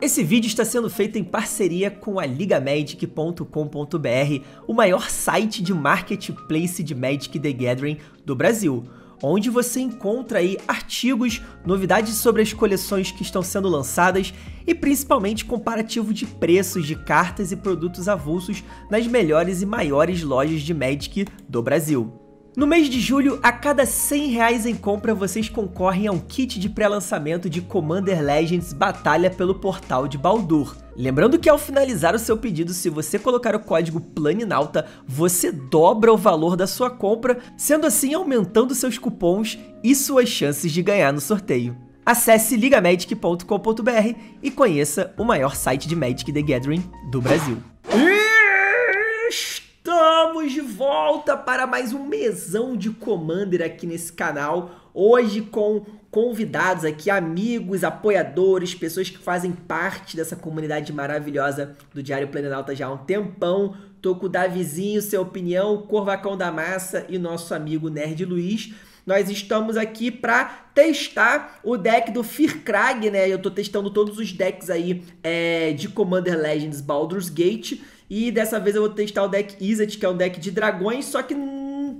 Esse vídeo está sendo feito em parceria com a ligamedic.com.br, o maior site de marketplace de Magic the Gathering do Brasil, onde você encontra aí artigos, novidades sobre as coleções que estão sendo lançadas e principalmente comparativo de preços de cartas e produtos avulsos nas melhores e maiores lojas de Magic do Brasil. No mês de julho, a cada 100 reais em compra, vocês concorrem a um kit de pré-lançamento de Commander Legends Batalha pelo Portal de Baldur. Lembrando que ao finalizar o seu pedido, se você colocar o código PLANINAUTA, você dobra o valor da sua compra, sendo assim aumentando seus cupons e suas chances de ganhar no sorteio. Acesse ligamedic.com.br e conheça o maior site de Magic the Gathering do Brasil. Estamos de volta para mais um mesão de Commander aqui nesse canal. Hoje com convidados aqui, amigos, apoiadores, pessoas que fazem parte dessa comunidade maravilhosa do Diário Planalta já há um tempão. Tô com o Davizinho, seu opinião, Corvacão da Massa e nosso amigo Nerd Luiz. Nós estamos aqui para testar o deck do Firkrag, né? Eu tô testando todos os decks aí é, de Commander Legends Baldur's Gate. E dessa vez eu vou testar o deck Izzet, que é um deck de dragões, só que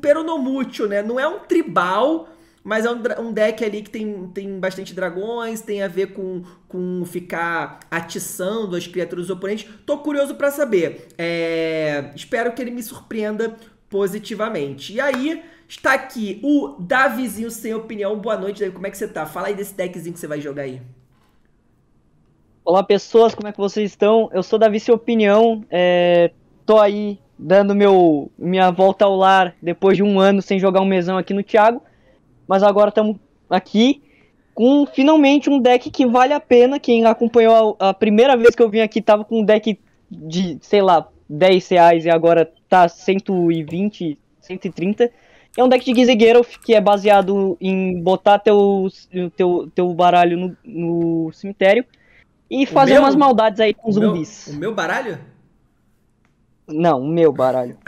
peronomútil, né? Não é um tribal, mas é um, um, deck ali que tem, tem bastante dragões, tem a ver com, com ficar atiçando as criaturas dos oponentes. Tô curioso para saber. É, espero que ele me surpreenda positivamente. E aí, está aqui o Davizinho sem opinião. Boa noite, Davi. Como é que você tá? Fala aí desse deckzinho que você vai jogar aí. Olá pessoas, como é que vocês estão? Eu sou da Vice Opinião, é, tô aí dando meu, minha volta ao lar depois de um ano sem jogar um mesão aqui no Thiago, mas agora estamos aqui com finalmente um deck que vale a pena. Quem acompanhou a, a, primeira vez que eu vim aqui tava com um deck de, sei lá, 10 reais e agora tá 120, 130. É um deck de Gizzy que é baseado em botar teu, teu, teu baralho no, no cemitério e fazer meu, umas maldades aí com zumbis. Meu, o meu baralho? Não, o meu baralho.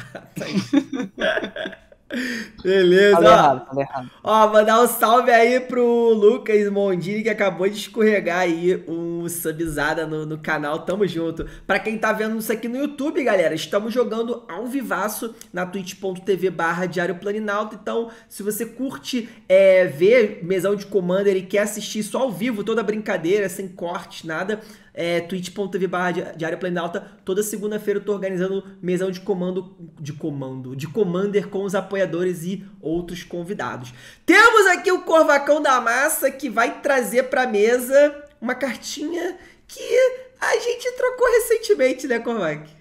Beleza. Falei errado, falei errado. Ó, mandar um salve aí pro Lucas Mondini, que acabou de escorregar aí um subzada no, no canal. Tamo junto. Pra quem tá vendo isso aqui no YouTube, galera, estamos jogando ao vivaço na twitch.tv barra Diário Planinalto. Então, se você curte é, ver mesão de Commander e quer assistir isso ao vivo, toda brincadeira, sem cortes, nada é, twitch.tv barra Diário Planalta. Toda segunda-feira eu tô organizando mesão de comando, de comando, de Commander com os apoiadores e outros convidados. Temos aqui o Corvacão da Massa que vai trazer pra mesa uma cartinha que a gente trocou recentemente, né, Corvac?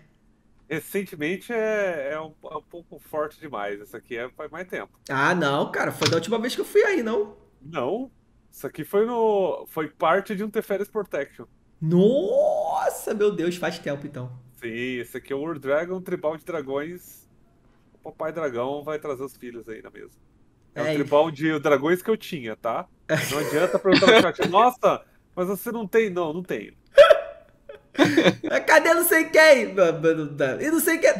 Recentemente é, é, um, é, um, pouco forte demais. Isso aqui é, faz mais tempo. Ah, não, cara. Foi da última vez que eu fui aí, não? Não. Isso aqui foi no. Foi parte de um Teferis Protection. Nossa, meu Deus, faz tempo então. Sim, esse aqui é o World Dragon, tribal de dragões. O papai dragão vai trazer os filhos aí na mesa. É, é um tribal de dragões que eu tinha, tá? Não adianta perguntar no chat, nossa, mas você não tem? Não, não tenho. Cadê não sei quem? E não sei quem.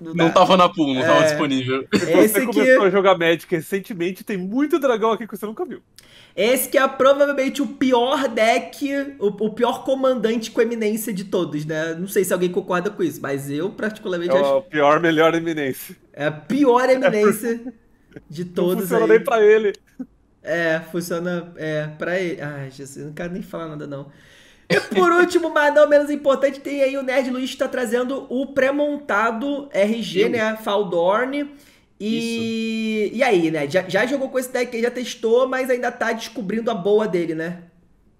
Não, não tava na pool, não é... tava disponível. Se você Esse começou que... a jogar Magic recentemente, tem muito dragão aqui que você nunca viu. Esse que é provavelmente o pior deck, o, o, pior comandante com eminência de todos, né? Não sei se alguém concorda com isso, mas eu particularmente é acho... o pior, melhor eminência. É a pior eminência é de todos não funciona aí. nem pra ele. É, funciona é, pra ele. Ai, Jesus, não quero nem falar nada não. E por último, mas não menos importante, tem aí o Nerd Luiz está trazendo o pré-montado RG, né? Faldorn. E, e aí, né? Já, já jogou com esse deck aí, já testou, mas ainda tá descobrindo a boa dele, né?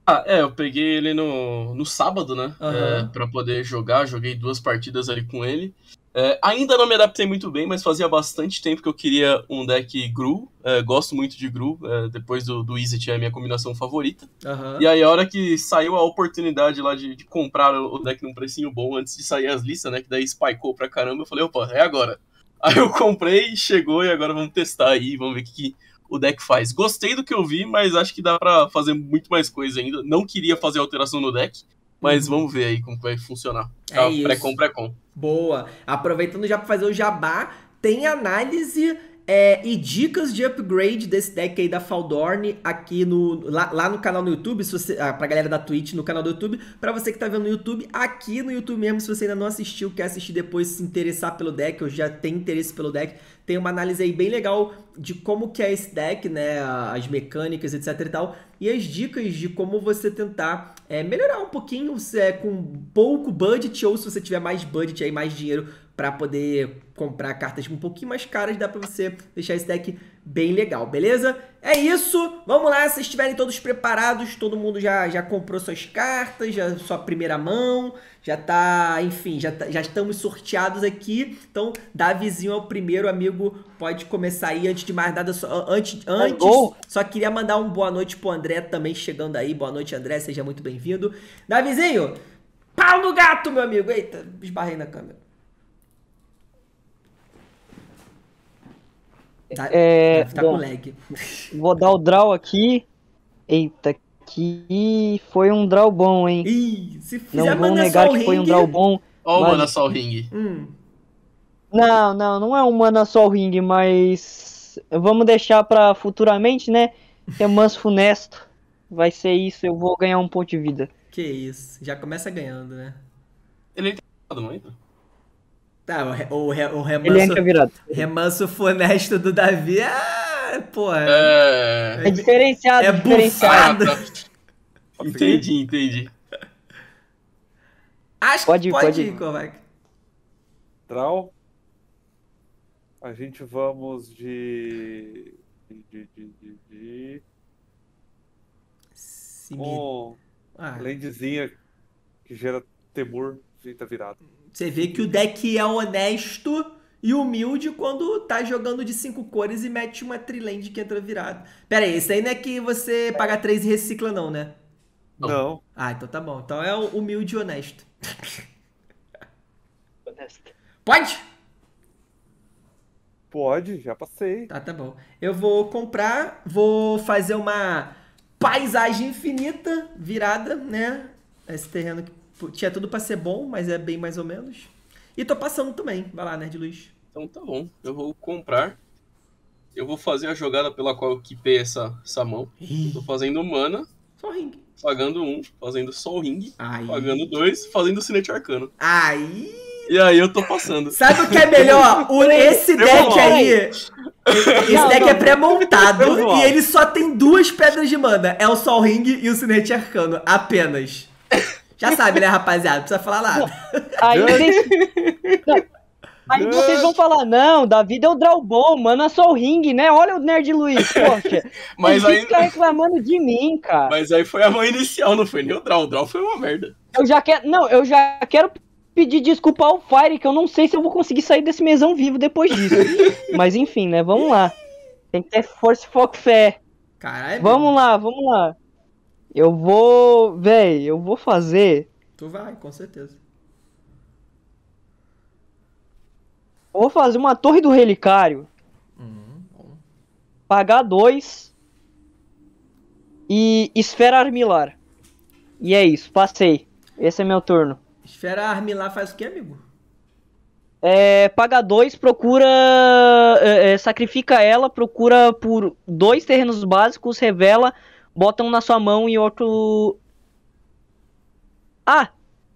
Ah, é, eu peguei ele no, no sábado, né? Uhum. É, pra poder jogar, joguei duas partidas ali com ele. É, ainda não me adaptei muito bem, mas fazia bastante tempo que eu queria um deck Gru. É, gosto muito de Gru, é, depois do, do Izzet é a minha combinação favorita. Uhum. E aí, a hora que saiu a oportunidade lá de, de, comprar o deck num precinho bom antes de sair as listas, né? Que daí spikeou pra caramba, eu falei, opa, é agora. Aí eu comprei, chegou e agora vamos testar aí, vamos ver o que, que o deck faz. Gostei do que eu vi, mas acho que dá para fazer muito mais coisa ainda. Não queria fazer alteração no deck, mas uhum. vamos ver aí como vai funcionar. É pré-com, pré-com. Boa. Aproveitando já para fazer o jabá, tem análise É, e dicas de upgrade desse deck aí da Faldorn aqui no lá, lá, no canal no YouTube, se você, ah, pra galera da Twitch no canal do YouTube, para você que tá vendo no YouTube, aqui no YouTube mesmo, se você ainda não assistiu, quer assistir depois, se interessar pelo deck, ou já tem interesse pelo deck, tem uma análise aí bem legal de como que é esse deck, né, as mecânicas, etc e tal, e as dicas de como você tentar é, melhorar um pouquinho é, com pouco budget, ou se você tiver mais budget aí, mais dinheiro para poder comprar cartas um pouquinho mais caras, dá para você deixar esse deck bem legal, beleza? É isso, vamos lá, se estiverem todos preparados, todo mundo já, já comprou suas cartas, já sua primeira mão, já tá, enfim, já, tá, já estamos sorteados aqui, então Davizinho é o primeiro, amigo, pode começar aí, antes de mais nada, só, antes, antes só queria mandar um boa noite pro André também chegando aí, boa noite André, seja muito bem-vindo. Davizinho, pau no gato, meu amigo, eita, esbarrei na câmera. Tá, é, tá bom, com lag. Vou dar o draw aqui. Eita, que foi um draw bom, hein? Ih, se não vou negar que foi um draw bom. Ó, mas... o Mana Sol Ring. Hum. Não, não, não é um Mana Sol Ring, mas vamos deixar pra futuramente, né? Que é manso funesto. Vai ser isso, eu vou ganhar um ponto de vida. Que isso, já começa ganhando, né? Ele tem muito. Tá, o, o, o remanso, Ele entra virado. remanso funesto do Davi é. Pô, é. É diferenciado. É diferenciado. Ah, entendi, entendi. Acho pode que pode, pode ir, Kovac. Draw. A gente vamos de. de. de. de. de... Um ah. que gera temor, feita virado. Você vê que o deck é honesto e humilde quando tá jogando de cinco cores e mete uma triland que entra virado. Pera aí, isso aí não é que você paga três e recicla, não, né? Não. Ah, então tá bom. Então é humilde e honesto. Honesto. Pode? Pode, já passei. Tá, tá bom. Eu vou comprar, vou fazer uma paisagem infinita virada, né? Esse terreno que tinha tudo para ser bom, mas é bem mais ou menos. E tô passando também. Vai lá, Nerd Luiz. Então tá bom. Eu vou comprar. Eu vou fazer a jogada pela qual eu equipei essa, essa mão. Tô fazendo mana. Só ring. Pagando um, fazendo só o ring. Aí. Pagando dois, fazendo cinete arcano. Aí. E aí eu tô passando. Sabe o que é melhor? O, esse deck aí. Esse deck é pré-montado e ele só tem duas pedras de mana. É o Sol Ring e o Cinete Arcano. Apenas. Já sabe, né, rapaziada? Não precisa falar nada. Aí vocês... Aí vocês vão falar, não, Davi deu draw bom, mano, é só o ringue, né? Olha o Nerd Luiz, poxa. Mas aí... fica reclamando de mim, cara. Mas aí foi a mão inicial, não foi nem o draw. O draw foi uma merda. Eu já quero... Não, eu já quero pedir desculpa ao Fire, que eu não sei se eu vou conseguir sair desse mesão vivo depois disso. Mas enfim, né? Vamos lá. Tem que ter força, foco, fé. Caralho. Vamos lá, vamos lá. Eu vou. Véi, eu vou fazer. Tu vai, com certeza. Eu vou fazer uma torre do relicário. Uhum, pagar dois. E esfera armilar. E é isso, passei. Esse é meu turno. Esfera armilar faz o que, amigo? É, paga dois, procura. É, é, sacrifica ela, procura por dois terrenos básicos, revela bota um na sua mão e outro. Ah!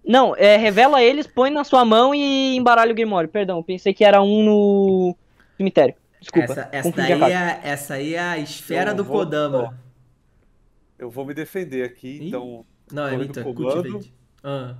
Não, é, revela eles, põe na sua mão e embaralha o Grimório. Perdão, pensei que era um no cemitério. Desculpa. Essa, essa, daí, é, essa aí é a esfera eu do vou, Kodama. Eu vou me defender aqui, Ih? então. Não, é Vitor, cultivate. Ah.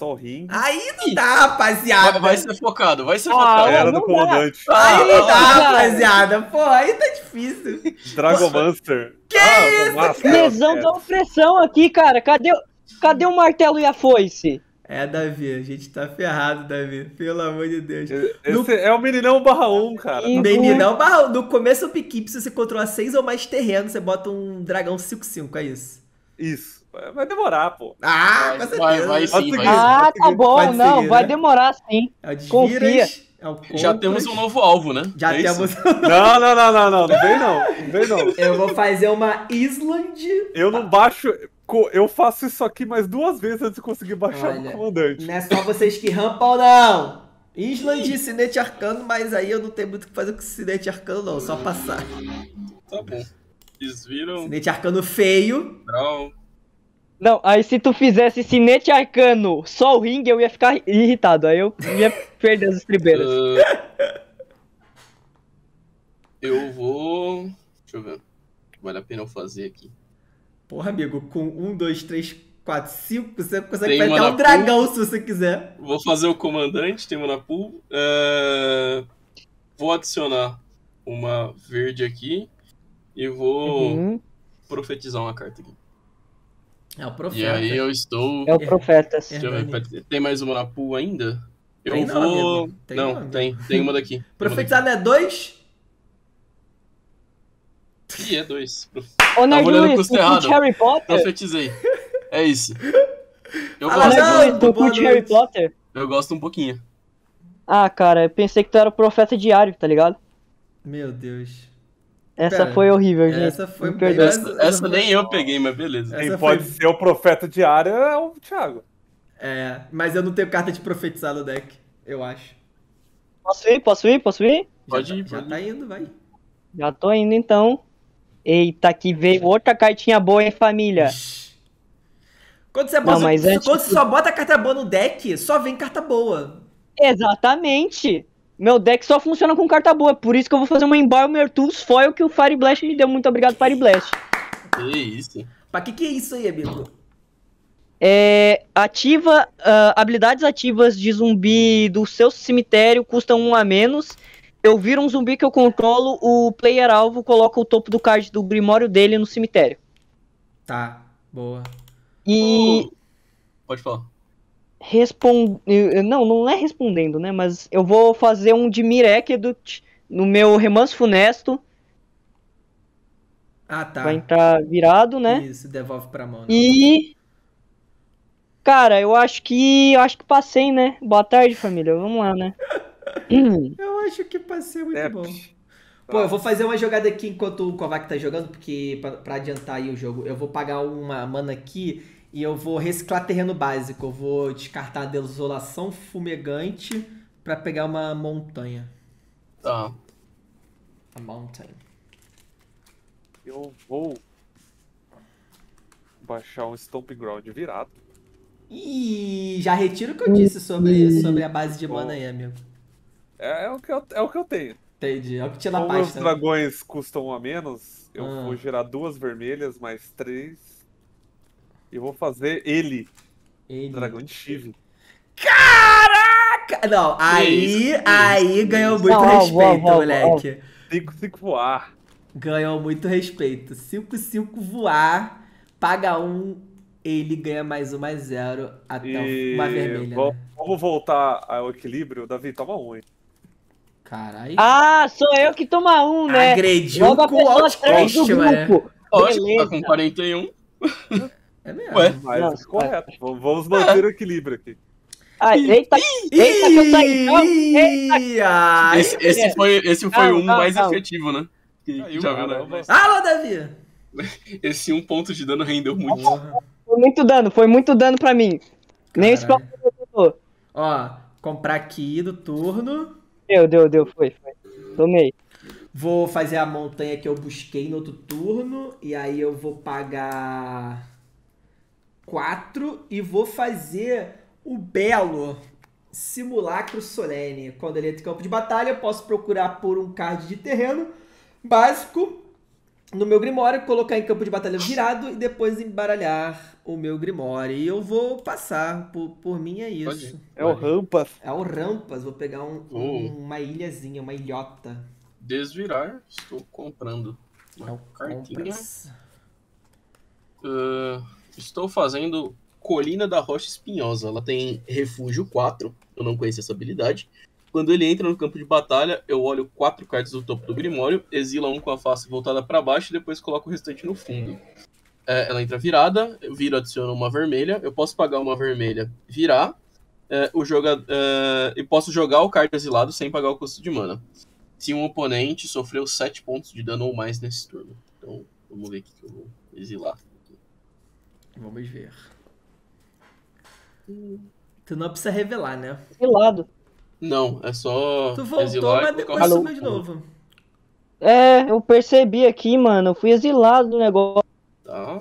Só ring. Aí não dá, rapaziada. Vai, vai ser focado, vai ser ah, focado. Era do comandante. Aí não dá, rapaziada. Pô, aí tá difícil. Dragomancer. Que ah, isso? Lesão da opressão aqui, cara. Cadê, cadê o martelo e a foice? É, Davi, a gente tá ferrado, Davi. Pelo amor de Deus. Esse no... é o meninão barra 1, cara. Meninão barra 1. No começo do pick se você controla 6 ou mais terrenos, você bota um dragão 5-5, é isso. Isso. Vai demorar, pô. Ah, vai, vai, vai sim, vai Ah, tá bom, não, seguir, vai né? demorar sim. É Confia. É Já temos um novo alvo, né? Já é temos. não, não, não, não, não, não vem não. Não vem não. Eu vou fazer uma Island. Eu não baixo. Eu faço isso aqui mais duas vezes antes de conseguir baixar Olha, o comandante. Não é só vocês que rampam, não. Island e Sinete Arcano, mas aí eu não tenho muito o que fazer com Sinete Arcano, não. Só passar. Tá bom. Eles viram. Sinete Arcano feio. Não. Não, aí se tu fizesse Sinete Arcano só o ringue, eu ia ficar irritado. Aí eu ia perder as estribeiras. Uh, eu vou. Deixa eu ver. Vale a pena eu fazer aqui. Porra, amigo, com um, dois, três, quatro, cinco, você consegue fazer até um dragão se você quiser. Vou fazer o comandante, tem mana pool. Uh, vou adicionar uma verde aqui e vou uhum. profetizar uma carta aqui. É o profeta. E aí eu estou. É o profeta. Deixa eu ver, tem mais uma na pool ainda? Eu tem vou. Não, tem, não, tem, tem uma daqui. Profetizar não é dois? Ih, é dois. Ô, olhando pro errado. Harry Potter? Profetizei. É isso. Eu ah, gosto. Não, tu curte Harry Potter? Eu gosto um pouquinho. Ah, cara, eu pensei que tu era o profeta diário, tá ligado? Meu Deus. Essa Pera, foi horrível, gente. Essa foi bem, essa, essa, essa nem eu peguei, mas beleza. Quem pode foi... ser o profeta diário é o Thiago. É, mas eu não tenho carta de profetizar no deck, eu acho. Posso ir? Posso ir? Posso ir? Pode já, ir. Já tá indo, vai. Já tô indo então. Eita, que veio outra cartinha boa, hein, família? Quando você, bota, Não, quando você só bota carta boa no deck, só vem carta boa. Exatamente. Meu deck só funciona com carta boa. Por isso que eu vou fazer uma Embalmer Tools Foil que o Fire Blast me deu. Muito obrigado, Fire Blast. Que isso? Pra que que é isso aí, amigo? É, ativa uh, habilidades ativas de zumbi do seu cemitério custam um a menos eu viro um zumbi que eu controlo, o player alvo coloca o topo do card do grimório dele no cemitério. Tá, boa. E. Oh. Pode falar. Respond... Não, não é respondendo, né? Mas eu vou fazer um de Mirekedut no meu remanso funesto. Ah, tá. Vai entrar virado, né? Isso, devolve pra mão. Né? E. Cara, eu acho que. Eu acho que passei, né? Boa tarde, família. Vamos lá, né? eu acho que vai ser muito é. bom. Pô, eu vou fazer uma jogada aqui enquanto o Kovac tá jogando, porque pra, pra, adiantar aí o jogo, eu vou pagar uma mana aqui e eu vou reciclar terreno básico. Eu vou descartar a desolação fumegante pra pegar uma montanha. Tá. A mountain. Eu vou baixar um Stomping Ground virado. E já retiro o que eu disse sobre, sobre a base de mana aí, amigo. É, é, o que eu, é o que eu tenho. Entendi. É o que tinha na Como pasta. os dragões custam um a menos, eu ah. vou gerar duas vermelhas mais três. E vou fazer ele. Ele. Dragão de Shiv. Caraca! Não, aí, isso, aí isso, ganhou muito não, respeito, vou, moleque. 5-5 voar. Ganhou muito respeito. 5-5 voar, paga um, ele ganha mais um, mais zero, até e... uma vermelha. Vamos, né? vamos voltar ao equilíbrio. Davi, toma um, hein? Caralho. Ah, sou eu que toma um, né? Agrediu Logo com o outcast, mano. Lógico, tá com 41. É mesmo. Ué, mas Nossa, correto. Vamos manter o equilíbrio aqui. Ah, eita, eita, que eu saí. Eita, esse, esse foi, esse foi um mais efetivo, né? Que, já viu, né? Alô, Davi! Esse um ponto de dano rendeu muito. Foi muito dano, foi muito dano pra mim. Nem o Ó, comprar aqui do turno. Deu, deu, deu, foi, foi. Tomei. Vou fazer a montanha que eu busquei no outro turno. E aí eu vou pagar 4 e vou fazer o belo simulacro solene. Quando ele entra em campo de batalha, eu posso procurar por um card de terreno básico no meu Grimório, colocar em campo de batalha virado e depois embaralhar o meu Grimório. E eu vou passar, por, por mim é isso. É o Rampas. É o Rampas, vou pegar um, um, uma ilhazinha, uma ilhota. Desvirar, estou comprando uma é cartinha. Uh, estou fazendo Colina da Rocha Espinhosa. Ela tem refúgio 4, eu não conheço essa habilidade. Quando ele entra no campo de batalha, eu olho quatro cartas do topo do Grimório, exila um com a face voltada para baixo e depois coloco o restante no fundo. É, ela entra virada, eu viro, adiciono uma vermelha, eu posso pagar uma vermelha, virar, é, o joga, é, e posso jogar o card exilado sem pagar o custo de mana. Se um oponente sofreu 7 pontos de dano ou mais nesse turno. Então, vamos ver o que eu vou exilar. Vamos ver. Tu não precisa revelar, né? Exilado. Não, é só. Tu voltou, mas depois sumiu de novo. É, eu percebi aqui, mano. Eu fui exilado do negócio. Tá.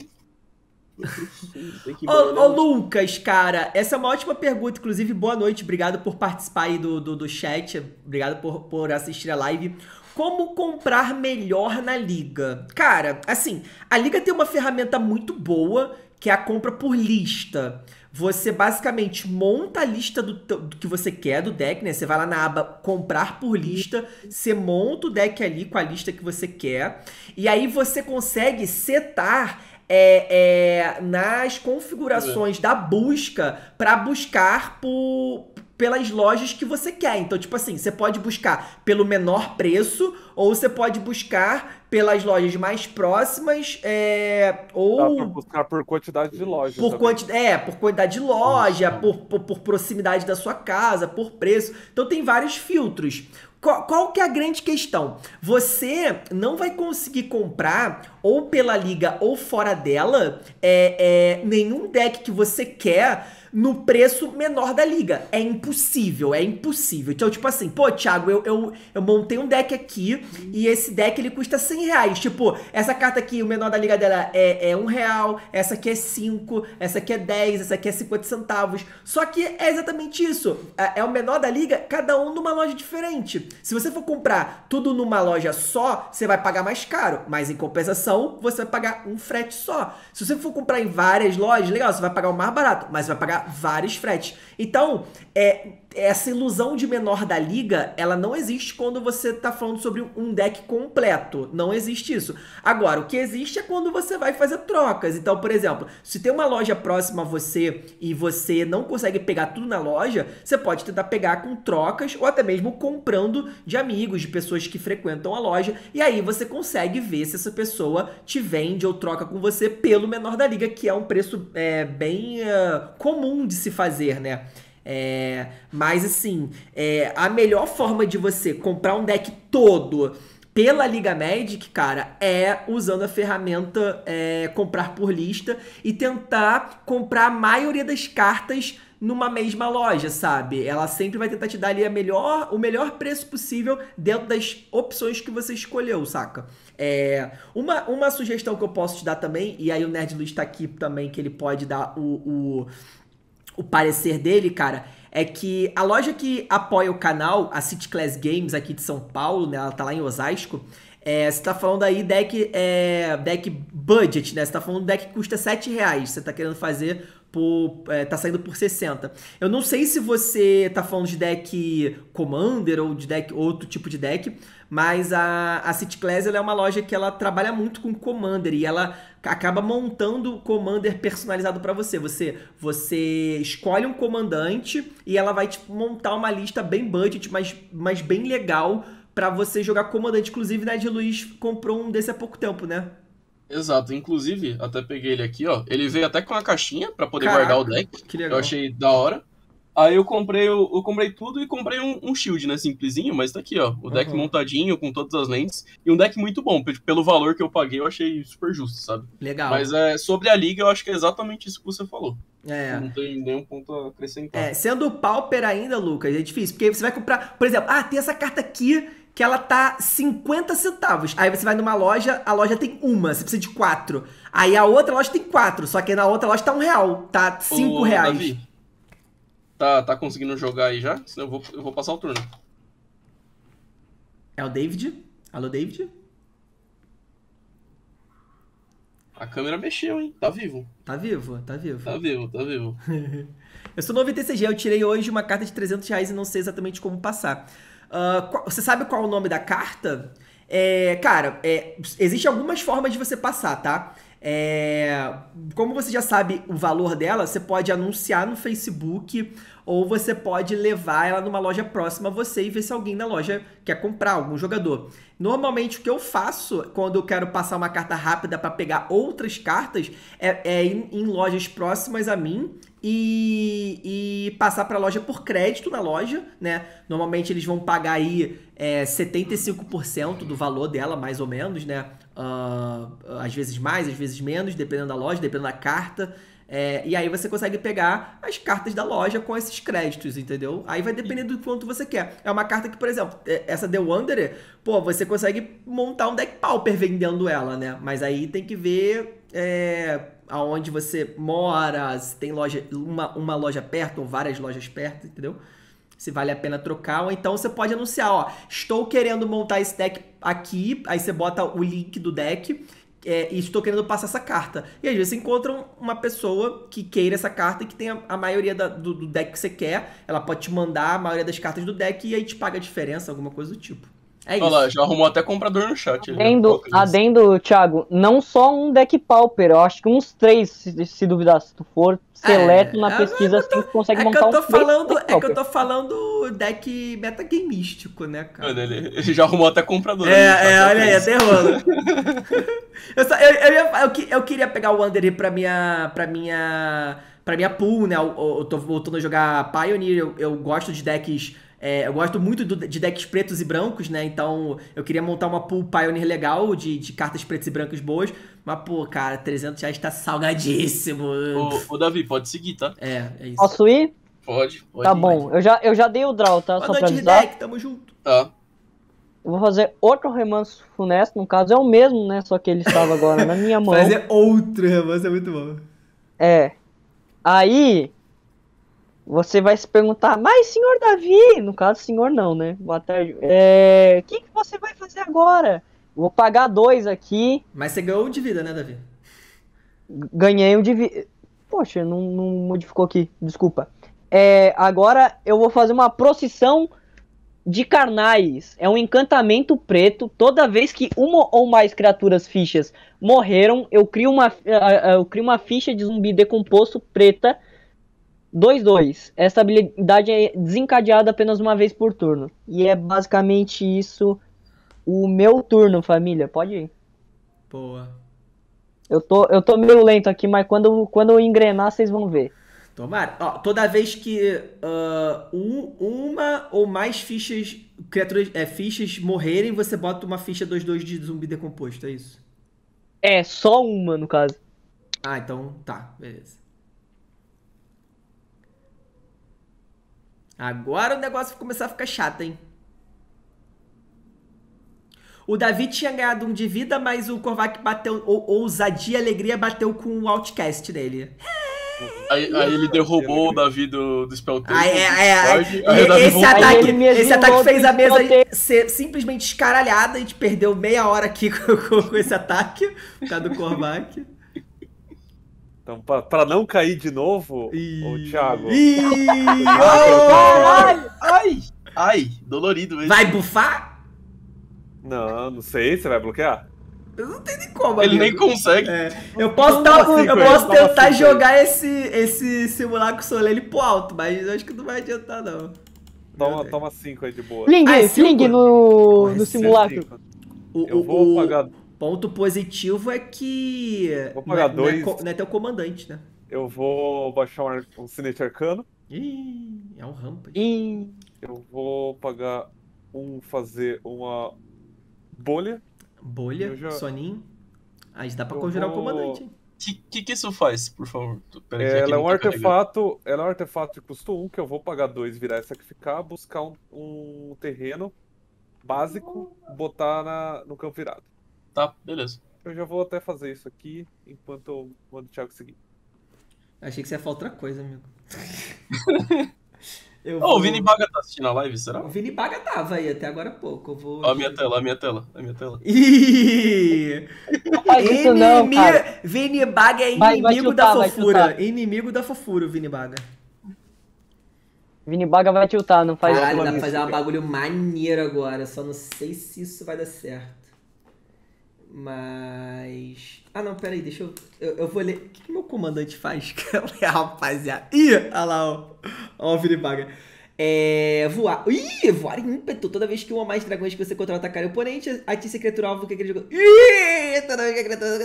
ô, ô, Lucas, cara, essa é uma ótima pergunta. Inclusive, boa noite. Obrigado por participar aí do, do, do chat. Obrigado por, por assistir a live. Como comprar melhor na liga? Cara, assim, a liga tem uma ferramenta muito boa que é a compra por lista. Você basicamente monta a lista do, do, que você quer do deck, né? Você vai lá na aba comprar por lista, você monta o deck ali com a lista que você quer, e aí você consegue setar é, é, nas configurações da busca para buscar por, pelas lojas que você quer. Então, tipo assim, você pode buscar pelo menor preço ou você pode buscar pelas lojas mais próximas é, ou... Dá buscar por quantidade de lojas. Por quanti... É, por quantidade de loja, por, por, por, proximidade da sua casa, por preço. Então tem vários filtros. Qual, qual que é a grande questão? Você não vai conseguir comprar, ou pela liga ou fora dela, é, é, nenhum deck que você quer no preço menor da liga. É impossível, é impossível. Então, tipo assim, pô, Thiago, eu, eu, eu montei um deck aqui e esse deck ele custa 100 reais. Tipo, essa carta aqui, o menor da liga dela é, é 1 real, essa aqui é 5, essa aqui é 10, essa aqui é 50 centavos. Só que é exatamente isso. É, é o menor da liga, cada um numa loja diferente. Se você for comprar tudo numa loja só, você vai pagar mais caro. Mas em compensação, você vai pagar um frete só. Se você for comprar em várias lojas, legal, você vai pagar o mais barato, mas vai pagar vários fretes. Então, é, essa ilusão de menor da liga, ela não existe quando você está falando sobre um deck completo. Não existe isso. Agora, o que existe é quando você vai fazer trocas. Então, por exemplo, se tem uma loja próxima a você e você não consegue pegar tudo na loja, você pode tentar pegar com trocas ou até mesmo comprando de amigos, de pessoas que frequentam a loja. E aí você consegue ver se essa pessoa te vende ou troca com você pelo menor da liga, que é um preço é, bem uh, comum de se fazer, né? É, mas assim, é, a melhor forma de você comprar um deck todo pela Liga Magic, cara, é usando a ferramenta é, comprar por lista e tentar comprar a maioria das cartas numa mesma loja, sabe? Ela sempre vai tentar te dar ali a melhor, o melhor preço possível dentro das opções que você escolheu, saca? É, uma, uma sugestão que eu posso te dar também, e aí o Nerd Luiz tá aqui também, que ele pode dar o, o o parecer dele, cara, é que a loja que apoia o canal, a City Class Games aqui de São Paulo, né? Ela tá lá em Osasco. É, você tá falando aí deck, é, deck budget, né? Você tá falando deck que custa 7 reais. Você tá querendo fazer por. É, tá saindo por 60. Eu não sei se você tá falando de deck Commander ou de deck outro tipo de deck, mas a, a City Class é uma loja que ela trabalha muito com Commander e ela acaba montando Commander personalizado para você. Você você escolhe um comandante e ela vai te montar uma lista bem budget, mas, mas bem legal para você jogar comandante. Inclusive, Ned Luiz comprou um desse há pouco tempo, né? Exato, inclusive, até peguei ele aqui, ó. Ele veio até com uma caixinha para poder Caraca, guardar o deck. Que legal. Eu achei da hora. Aí eu comprei, eu, eu comprei tudo e comprei um, um, shield, né? Simplesinho, mas tá aqui, ó. O deck uhum. montadinho, com todas as lentes. E um deck muito bom. Pelo valor que eu paguei, eu achei super justo, sabe? Legal. Mas é, sobre a liga, eu acho que é exatamente isso que você falou. É. Não tem nenhum ponto a acrescentar. É, sendo pauper ainda, Lucas, é difícil. Porque você vai comprar, por exemplo, ah, tem essa carta aqui que ela tá 50 centavos. Aí você vai numa loja, a loja tem uma, você precisa de quatro. Aí a outra loja tem quatro, só que na outra loja tá um real, tá cinco Ô, reais. Davi, Tá, tá conseguindo jogar aí já? Senão eu vou, eu vou passar o turno. É o David? Alô, David? A câmera mexeu, hein? Tá vivo. Tá vivo, tá vivo. Tá vivo, tá vivo. eu sou novo em TCG, eu tirei hoje uma carta de 300 reais e não sei exatamente como passar. Qual, você sabe qual é o nome da carta? É, cara, é, existe algumas formas de você passar, tá? É, como você já sabe o valor dela, você pode anunciar no Facebook ou você pode levar ela numa loja próxima a você e ver se alguém na loja quer comprar, algum jogador. Normalmente o que eu faço quando eu quero passar uma carta rápida para pegar outras cartas é, é ir em lojas próximas a mim e, e passar para a loja por crédito na loja, né? Normalmente eles vão pagar aí é, 75% do valor dela, mais ou menos, né? Uh, às vezes mais, às vezes menos, dependendo da loja, dependendo da carta. É, e aí você consegue pegar as cartas da loja com esses créditos, entendeu? Aí vai depender do quanto você quer. É uma carta que, por exemplo, é, essa The Wanderer, pô, você consegue montar um deck pauper vendendo ela, né? Mas aí tem que ver é, aonde você mora, se tem loja, uma, uma loja perto ou várias lojas perto, entendeu? Se vale a pena trocar, ou então você pode anunciar, ó, estou querendo montar esse deck aqui, aí você bota o link do deck é, e estou querendo passar essa carta. E às vezes você encontra uma pessoa que queira essa carta e que tem a, maioria da, do, do, deck que você quer. Ela pode te mandar a maioria das cartas do deck e aí te paga a diferença, alguma coisa do tipo. É Olha lá, já arrumou até comprador no chat. Adendo, adendo, Thiago, não só um deck pauper, eu acho que uns três, se, se duvidar, se tu for seleto é, na pesquisa, é, assim, tu consegue é montar que eu tô falando, É que eu tô falando deck metagamístico, né, cara? Mano, ele, ele já arrumou até comprador. É, é, olha aí, até rola. eu, só, eu, eu, eu, eu, queria pegar o Wanderer pra minha, pra minha, pra minha pool, né, eu, eu tô voltando a jogar Pioneer, eu, eu gosto de decks é, eu gosto muito do, de decks pretos e brancos, né? Então eu queria montar uma pool Pioneer legal de, de cartas pretas e brancas boas. Mas, pô, cara, 300 reais tá salgadíssimo. Ô, ô, Davi, pode seguir, tá? É, é isso. Posso ir? Pode, pode. Tá ir, bom, eu já, eu já dei o draw, tá? Boa Só noite, pra deck, tamo junto. Tá. Eu vou fazer outro remanso funesto, no caso é o mesmo, né? Só que ele estava agora na minha mão. Fazer outro remanso é muito bom. É. Aí, você vai se perguntar, mas senhor Davi, no caso senhor não, né? Boa tarde. É, o que, que você vai fazer agora? Vou pagar dois aqui. Mas você ganhou um de vida, né, Davi? Ganhei um de vida. Poxa, não, não, modificou aqui, desculpa. É, agora eu vou fazer uma procissão de carnais. É um encantamento preto. Toda vez que uma ou mais criaturas fichas morreram, eu crio uma, eu crio uma ficha de zumbi decomposto preta 2-2. Essa habilidade é desencadeada apenas uma vez por turno. E é basicamente isso o meu turno, família. Pode ir. Boa. Eu tô, eu tô meio lento aqui, mas quando, quando eu engrenar, vocês vão ver. Tomara. Ó, toda vez que uh, um, uma ou mais fichas, criaturas, é, fichas morrerem, você bota uma ficha 2-2 de zumbi decomposto, é isso? É, só uma, no caso. Ah, então tá, beleza. Agora o negócio vai começar a ficar chato, hein? O Davi tinha ganhado um de vida, mas o Korvac bateu. Ou, ousadia e alegria bateu com o outcast dele. Aí, aí, ele derrubou o Davi do, do. Ah, é, é, é. esse, ataque, esse ataque fez a mesa ser simplesmente escaralhada. A gente perdeu meia hora aqui com, com esse ataque por causa do Korvac. Então, pra, pra não cair de novo, Ih. ô Thiago. Ih. ai, ai, ai, dolorido mesmo. Vai bufar? Não, não sei. Você vai bloquear? Eu não tem nem como. Ele amigo. nem consegue. É. Eu posso, dar, eu posso tentar jogar esse, esse simulacro solene pro alto, mas eu acho que não vai adiantar, não. Toma, toma cinco aí de boa. Fling, ah, é no, no simulacro. O, eu vou o, pagar Ponto positivo é que. Vou pagar não, dois. Não é, não é teu comandante, né? Eu vou baixar um, um Sinete Arcano. Ih, é um rampa. Ih. Eu vou pagar um, fazer uma bolha. Bolha, já... soninho. Aí dá pra eu conjurar vou... o comandante, hein? O que, que, que, isso faz, por favor? É, ela é um tá artefato. Ela é um artefato de custo 1 que eu vou pagar 2, virar e sacrificar, buscar um, um terreno básico, botar na, no campo virado. Tá, beleza. Eu já vou até fazer isso aqui enquanto eu mando o Thiago seguir. Achei que você ia falar outra coisa, amigo. eu vou... oh, o Vini Baga tá assistindo a live, será? O Vini Baga tava aí até agora há pouco. Eu vou... Ó, a minha tela, a minha tela, a minha tela. Ih! Não faz isso não, cara. Vini Baga é inimigo vai, vai tiltar, da fofura. Inimigo da fofura, o Vini Baga. Vini Baga vai tiltar, não faz Caralho, dá pra fazer um bagulho maneiro agora. Só não sei se isso vai dar certo. Mas. Ah, não, peraí, deixa eu. Eu, eu vou ler. O que, que meu comandante faz? Rapaziada. Ih, olha lá, ó. Ó, o Filipaga. É. Voar. Ih, voar ímpeto. Toda vez que um ou mais dragões que você controla atacar o oponente, ative criatura alvo que aquele jogo. Ih, toda vez que a criatura.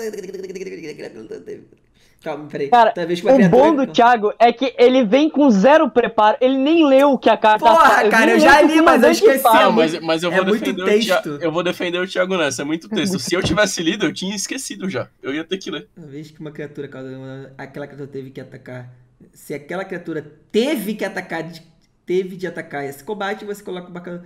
Calma, peraí. Cara, o bom do Thiago é que ele vem com zero preparo, ele nem leu o que a carta Porra, fala. cara, eu já li, mas eu esqueci. Não, mas, mas eu, vou é defender o Thiago, eu vou defender o Thiago nessa, é muito texto. Se eu tivesse lido, eu tinha esquecido já. Eu ia ter que ler. Uma vez que uma criatura, aquela criatura teve que atacar. Se aquela criatura teve que atacar, teve de atacar esse combate, você coloca bacana.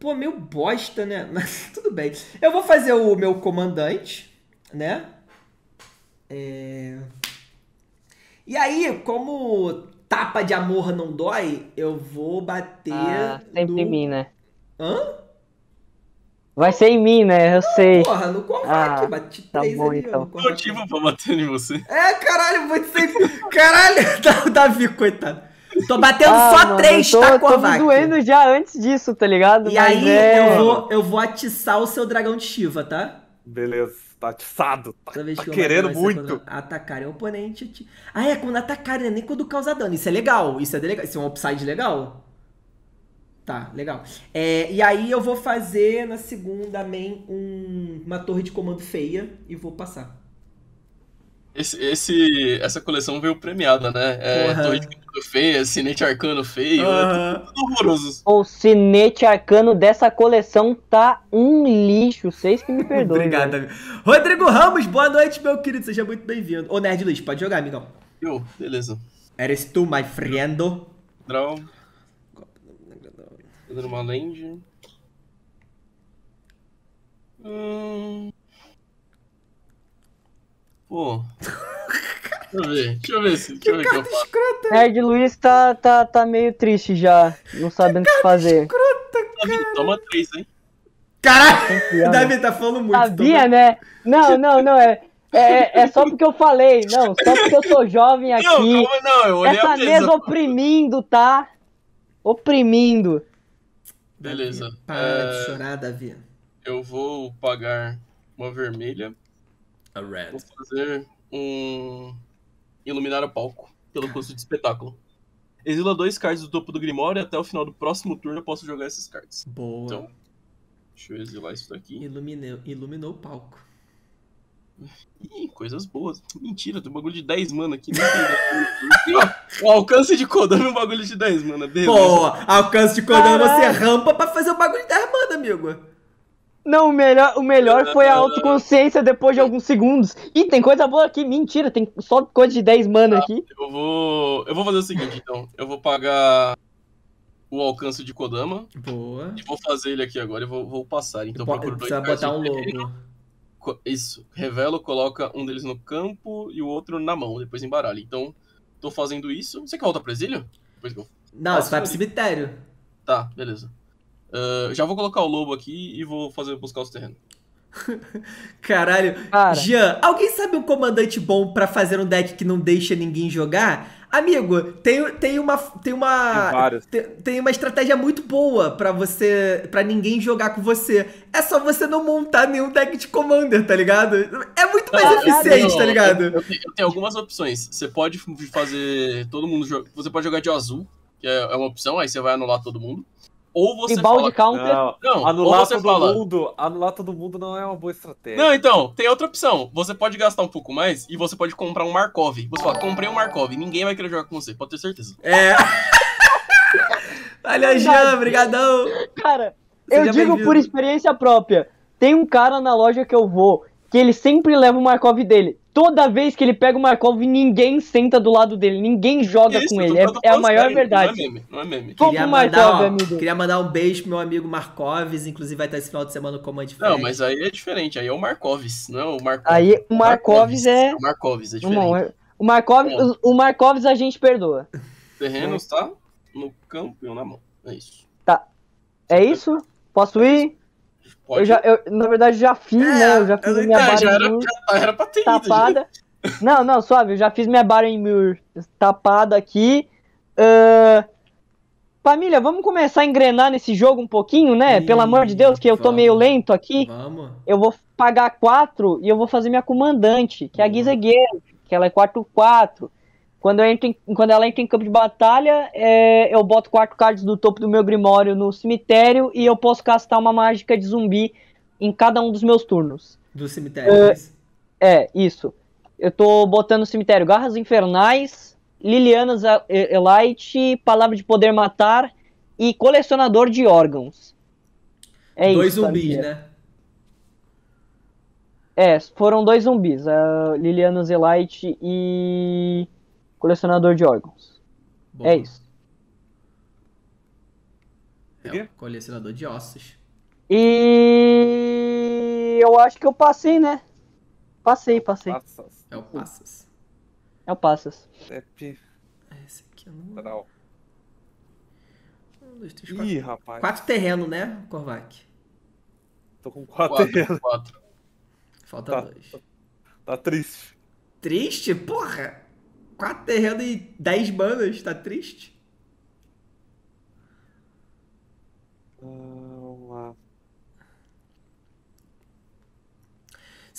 Pô, meio bosta, né? Mas tudo bem. Eu vou fazer o meu comandante, né? É... E aí, como tapa de amor não dói, eu vou bater. Ah, sempre no... em mim, né? Hã? Vai ser em mim, né? Eu sei. Porra, no Kovac, ah, bati tá três bom, ali. Então. motivo pra bater em você. É, caralho, vou ser. caralho, Davi, coitado. Tô batendo ah, só mano, três, tô, tá, Kovac? Tô me doendo já antes disso, tá ligado? E Mas aí, é... eu, vou, eu vou atiçar o seu dragão de Shiva, tá? Beleza. Tá atiçado. Tá, tá querendo muito. Atacar é o oponente. Ah, é quando atacar, né? nem quando causa dano. Isso é legal. Isso é legal. Isso é um upside legal. Tá, legal. É, e aí eu vou fazer na segunda main um, uma torre de comando feia e vou passar. Esse, esse, essa coleção veio premiada, né? É, Torre de Comando feia, Cinete Arcano feio, uhum. é tudo, tudo horroroso. O Cinete Arcano dessa coleção tá um lixo, vocês que me perdoem. Obrigado, amigo. Rodrigo Ramos, boa noite, meu querido, seja muito bem-vindo. Ô, Nerd Luiz, pode jogar, amigão. Eu, beleza. Eres tu, my friendo? Draw. Fazendo uma land. Hum... Pô. Deixa eu ver, deixa eu ver se. Deixa eu ver que eu faço. Nerd Luiz tá, tá, tá meio triste já, não sabendo o que fazer. Escrota, Davi, toma três, hein? Caralho! Davi tá falando muito. Sabia, toma... né? Não, não, não, é. É, é só porque eu falei, não, só porque eu sou jovem aqui. Não, calma, não, eu olhei Essa mesa oprimindo, tá? Oprimindo. Beleza. Para é... de chorar, Davi. Eu vou pagar uma vermelha a red. Vou fazer um iluminar o palco pelo custo de espetáculo. Exila dois cards do topo do Grimório e até o final do próximo turno eu posso jogar esses cards. Boa. Então, deixa eu exilar isso daqui. Iluminou, iluminou o palco. Ih, coisas boas. Mentira, tem um bagulho de 10 mana aqui. o alcance de Kodama é um bagulho de 10 mana. Beleza. Pô, alcance de Kodama você rampa pra fazer o bagulho de 10 mana, amigo. Não, o melhor, o melhor foi a autoconsciência depois de alguns segundos. Ih, tem coisa boa aqui. Mentira, tem só coisa de 10 mana aqui. Eu vou. Eu vou fazer o seguinte, então. Eu vou pagar o alcance de Kodama. Boa. E vou fazer ele aqui agora e vou, vou passar. Então procuro dois botar um logo. Isso. Revelo, coloca um deles no campo e o outro na mão, depois embaralha. Então, tô fazendo isso. Você quer voltar pro exílio? Depois que eu... Não, você vai pro cemitério. Tá, beleza. Uh, já vou colocar o lobo aqui e vou fazer buscar os terrenos. Caralho. Cara. Jean, alguém sabe um comandante bom para fazer um deck que não deixa ninguém jogar? Amigo, tem, tem uma tem uma tem, tem, uma estratégia muito boa para você para ninguém jogar com você. É só você não montar nenhum deck de commander, tá ligado? É muito mais ah, eficiente, tá ligado? Eu, eu, eu, tenho algumas opções. Você pode fazer todo mundo você pode jogar de azul, que é, é uma opção, aí você vai anular todo mundo. Ou você Tribal fala... de counter. Não, não anular todo fala... mundo. Anular todo mundo não é uma boa estratégia. Não, então, tem outra opção. Você pode gastar um pouco mais e você pode comprar um Markov. Você fala, comprei um Markov, ninguém vai querer jogar com você, pode ter certeza. É. Olha, Jean, brigadão. Cara, Seja eu digo por experiência própria. Tem um cara na loja que eu vou que ele sempre leva o Markov dele. Toda vez que ele pega o Markov, ninguém senta do lado dele, ninguém joga Isso, com ele. É, é, a maior verdade. Não é meme, não é meme. Queria mandar, Markov, ó, queria mandar um beijo pro meu amigo Markovs, inclusive vai estar esse final de semana no Command Não, mas aí é diferente, aí é o Markovs, não é o Markovs. Aí o Markovs, é... O Markovs é diferente. Não, o Markovs, é. o Markovs a gente perdoa. Terrenos tá no campo e na mão, é isso. Tá. É isso? Posso ir? Pode. Eu já, eu, na verdade, já fiz, é, né? Eu já fiz a minha barra já era, já era pra ter tapada. Ido, não, não, suave, eu já fiz minha barra em tapada aqui. Uh, família, vamos começar a engrenar nesse jogo um pouquinho, né? Ih, Pelo amor de Deus, que eu vamos, tô meio lento aqui. Vamos. Eu vou pagar 4 e eu vou fazer minha comandante, que é a Guizegueira, que ela é 4-4. Quando, em, quando ela entra em campo de batalha, é, eu boto quatro cards do topo do meu Grimório no cemitério e eu posso castar uma mágica de zumbi em cada um dos meus turnos. Do cemitério? É, é isso. eu tô botando no cemitério Garras Infernais, Lilianas Elite, Palavra de Poder Matar e Colecionador de Órgãos. É Dois isso, zumbis, né? É, foram dois zumbis, a Liliana Zelite e Colecionador de Órgãos. Boa. É isso. É o colecionador de ossos. E eu acho que eu passei, né? Passei, passei. Passas. É o Passas. É o Passas. É, esse aqui eu não. Não. Um, dois, três, quatro. Ih, rapaz. Quatro terrenos, né, Korvac? Tô com quatro, quatro terrenos. Quatro. Falta tá, dois. Tá, tá, triste. Triste? Porra! Quatro terrenos e dez manas, tá triste? vamos lá.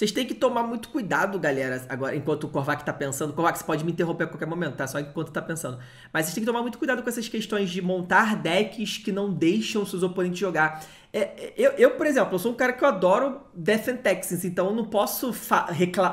Vocês têm que tomar muito cuidado, galera, agora, enquanto o Korvac tá pensando. Korvac, você pode me interromper a qualquer momento, tá? Só enquanto tá pensando. Mas vocês têm que tomar muito cuidado com essas questões de montar decks que não deixam seus oponentes jogar. É, eu, eu, por exemplo, eu sou um cara que eu adoro Death and então eu não posso,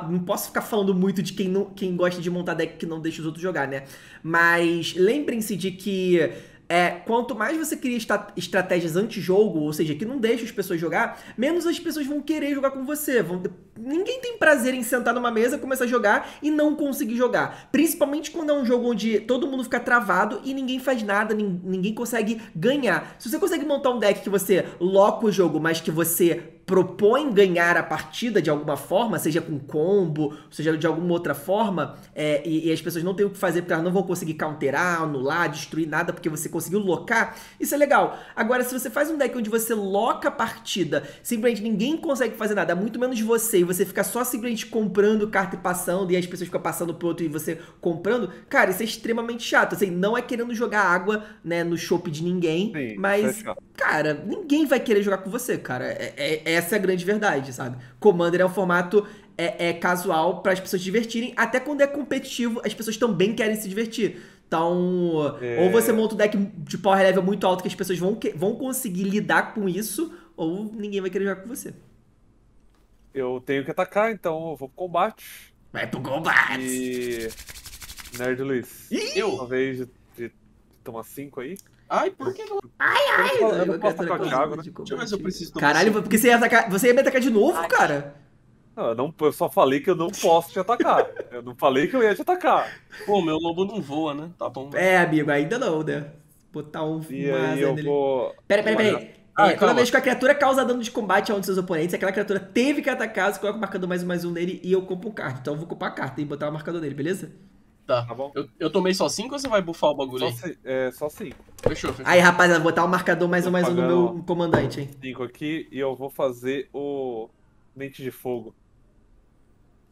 não posso ficar falando muito de quem, não, quem gosta de montar deck que não deixa os outros jogar, né? Mas lembrem-se de que é, quanto mais você cria estratégias anti-jogo, ou seja, que não deixa as pessoas jogar, menos as pessoas vão querer jogar com você. Vão... Ninguém tem prazer em sentar numa mesa, começar a jogar e não conseguir jogar. Principalmente quando é um jogo onde todo mundo fica travado e ninguém faz nada, ninguém consegue ganhar. Se você consegue montar um deck que você loca o jogo, mas que você propõe ganhar a partida de alguma forma, seja com combo, seja de alguma outra forma, é, e, e, as pessoas não têm o que fazer porque elas não vão conseguir counterar, anular, destruir nada porque você conseguiu locar, isso é legal. Agora, se você faz um deck onde você loca a partida, simplesmente ninguém consegue fazer nada, muito menos você, e você fica só simplesmente comprando carta e passando, e as pessoas ficam passando pro outro e você comprando, cara, isso é extremamente chato. Assim, não é querendo jogar água, né, no chopp de ninguém, Sim, mas, cara, ninguém vai querer jogar com você, cara. É, é, é essa é a grande verdade, sabe? Commander é um formato é, é casual para as pessoas se divertirem. Até quando é competitivo, as pessoas também querem se divertir. Então, é... ou você monta um deck de power level muito alto que as pessoas vão, vão conseguir lidar com isso, ou ninguém vai querer jogar com você. Eu tenho que atacar, então eu vou pro combate. Vai pro combate! E. Nerd Luiz. Ih! Eu! Uma vez de, de tomar 5 aí. Ai, por que não? Ai, ai! Eu, eu não posso atacar o Thiago, né? Deixa eu ver se eu preciso Caralho, porque você ia, atacar, você ia me atacar de novo, ai, cara? Não eu, não, eu só falei que eu não posso te atacar. eu não falei que eu ia te atacar. Pô, meu lobo não voa, né? Tá bom. É, amigo, ainda não, né? Botar um. E aí eu nele. vou. Pera, pera, pera. Ah, é, toda vez que a criatura causa dano de combate a um dos seus oponentes, aquela criatura teve que atacar, você coloca o marcador mais um mais um nele e eu compro um card. Então eu vou comprar a carta e botar o marcador nele, beleza? Tá. tá bom. Eu, eu tomei só 5 ou você vai bufar o bagulho só aí? é, só 5. Fechou, fechou. Aí, rapaziada, vou botar o marcador mais ou mais um no meu comandante, hein? 5 aqui e eu vou fazer o Mente de Fogo.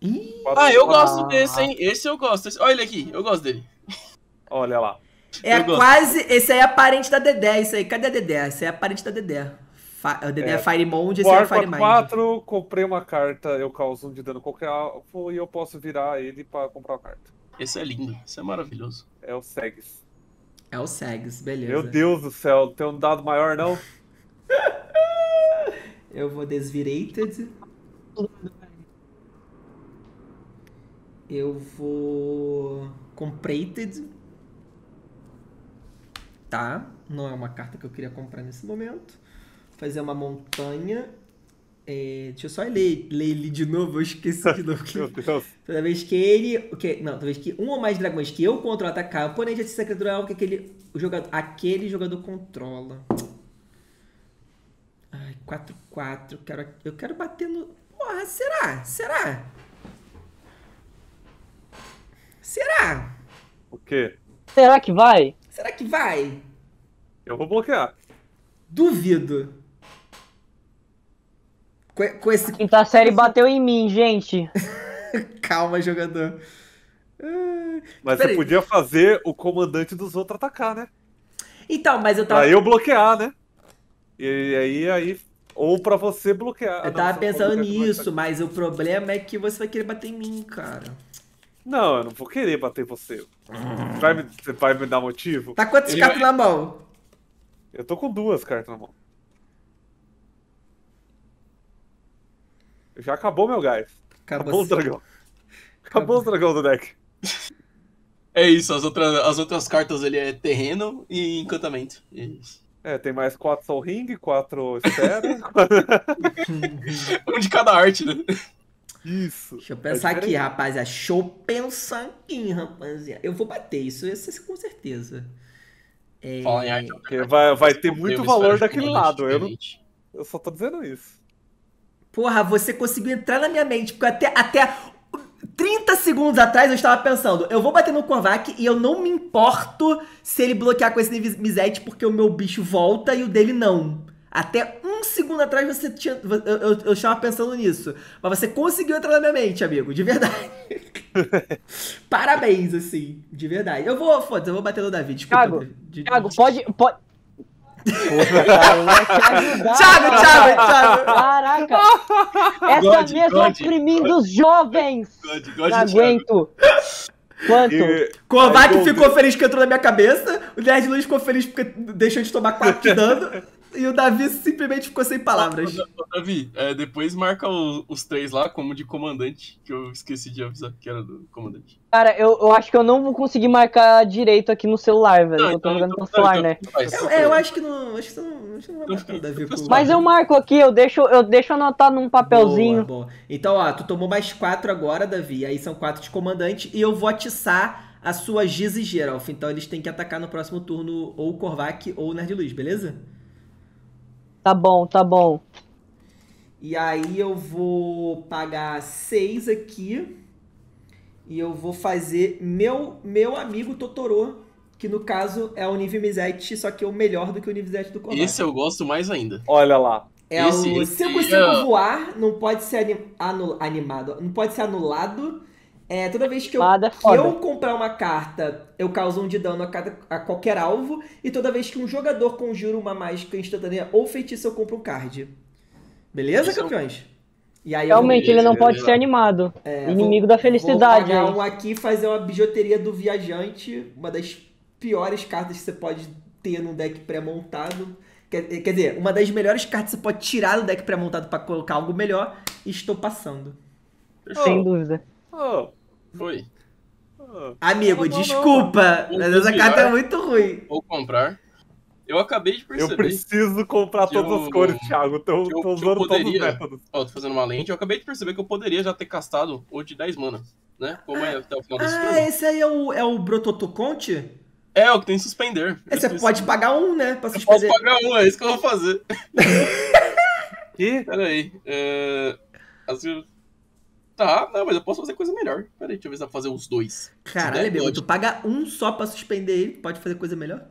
Ih! Ah, eu gosto desse, hein? Esse eu gosto. Esse... Olha ele aqui, eu gosto dele. Olha lá. É quase. Esse aí é parente da Dedé, isso aí. Cadê a Dedé? Esse aí é parente da Dedé. Fa... O Dedé é, é Fire Mond, esse é Fire Mind. 4, comprei uma carta, eu causo um de dano qualquer alvo e eu posso virar ele pra comprar a carta. Esse é lindo, esse é maravilhoso. É o Segs. É o Segs, beleza. Meu Deus do céu, tem um dado maior não? eu vou Desvirated. Eu vou. Comprated. Tá. Não é uma carta que eu queria comprar nesse momento. Fazer uma montanha é, deixa eu só ler, ler ele de novo, eu esqueci de novo. Meu Deus. Toda vez que ele. Que, não, toda vez que um ou mais dragões que eu controlo atacar, o oponente essa criatura é algo que aquele, o jogador, aquele jogador controla. Ai, 4-4. Quero, eu quero bater no. Porra, será? Será? Será? O quê? Será que vai? Será que vai? Eu vou bloquear. Duvido. Com, com esse... A quinta série bateu em mim, gente. Calma, jogador. Mas Pera você aí. podia fazer o comandante dos outros atacar, né? Então, mas eu tava. Pra eu bloquear, né? E aí, aí. Ou pra você bloquear. Eu tava pensando nisso, mas o problema é que você vai querer bater em mim, cara. Não, eu não vou querer bater em você. Vai me, você vai me dar motivo? Tá quantas cartas vai... na mão? Eu tô com duas cartas na mão. Já acabou meu gás. Acabou, acabou o dragão. Acabou os dragões do deck. É isso, as outras, as outras cartas ele é terreno e encantamento. Isso. É, tem mais quatro Soul Ring, quatro Esfera. um de cada arte, né? Isso. Deixa eu pensar é aqui, rapaziada. Deixa eu pensar aqui, rapaziada. Eu vou bater isso, isso com certeza. É... Fala em arte. Vai, vai ter muito valor daquele lado. Eu, não... eu só tô dizendo isso. Porra, você conseguiu entrar na minha mente, porque até, até 30 segundos atrás eu estava pensando, eu vou bater no Korvac e eu não me importo se ele bloquear com esse Mizete porque o meu bicho volta e o dele não. Até um segundo atrás você tinha. Eu, eu, eu, estava pensando nisso. Mas você conseguiu entrar na minha mente, amigo. De verdade. Parabéns, assim. De verdade. Eu vou, foda-se, eu vou bater no Davi. Desculpa. Thiago, de, Thiago pode, pode, Thiago, Thiago, Thiago. Caraca. Essa God, mesa God, oprimindo God. os jovens. God, God, Não aguento. Quanto? E... Kovac ficou feliz que entrou na minha cabeça. O Nerd Luiz ficou feliz porque deixou de tomar 4 de dano. E o Davi simplesmente ficou sem palavras. Davi, é, depois marca o, os três lá como de comandante, que eu esqueci de avisar que era do comandante. Cara, eu, eu acho que eu não vou conseguir marcar direito aqui no celular, velho. eu tô então, jogando então, no celular, então, né? Eu, é, eu acho que não. Acho que não, acho que não vai marcar o Davi. Com... Mas eu marco aqui, eu deixo, eu deixo anotar num papelzinho. Boa, boa. Então, ó, tu tomou mais quatro agora, Davi. Aí são quatro de comandante. E eu vou atiçar a sua Giz e Geralf. Então eles têm que atacar no próximo turno ou o Korvac ou o Nerd Luiz, beleza? Tá bom, tá bom. E aí eu vou pagar 6 aqui. E eu vou fazer meu meu amigo Totoro, que no caso é o Nivimizete, só que é o melhor do que o Nivimizete do Korvac. Esse eu gosto mais ainda. Olha lá. É esse, o, se eu consigo é... voar, não pode ser anim, animado, não pode ser anulado é, toda vez que eu, é que eu comprar uma carta, eu causo um de dano a, cada, a qualquer alvo. E toda vez que um jogador conjura uma mágica instantânea ou feitiço, eu compro um card. Beleza, Isso. campeões? E aí Realmente, ele não pode ser animado. É, Inimigo vou, da felicidade. Vou pagar um aqui fazer uma bijuteria do viajante. Uma das piores cartas que você pode ter num deck pré-montado. Quer, quer, dizer, uma das melhores cartas que você pode tirar do deck pré-montado para colocar algo melhor. E estou passando. Sem oh. dúvida. Oh. Foi. Amigo, não, não, desculpa, não, mas essa carta é muito ruim. Vou comprar. Eu acabei de perceber. Eu preciso comprar todas eu, as cores, Thiago. Tô, eu, tô usando poderia, todos os métodos. Ó, tô fazendo uma lente. Eu acabei de perceber que eu poderia já ter castado o de 10 mana, né? Como é até o final desse Ah, esse aí é o, é o Brototo Conte? É, o que tem suspender. É, você pode pagar um, né? Pra suspender. Eu posso pagar um, é isso que eu vou fazer. e? Peraí. É... Assim, Tá, não, mas eu posso fazer coisa melhor. Peraí, deixa eu ver se dá pra fazer os dois. Caralho, amigo, tu paga um só pra suspender ele, pode fazer coisa melhor?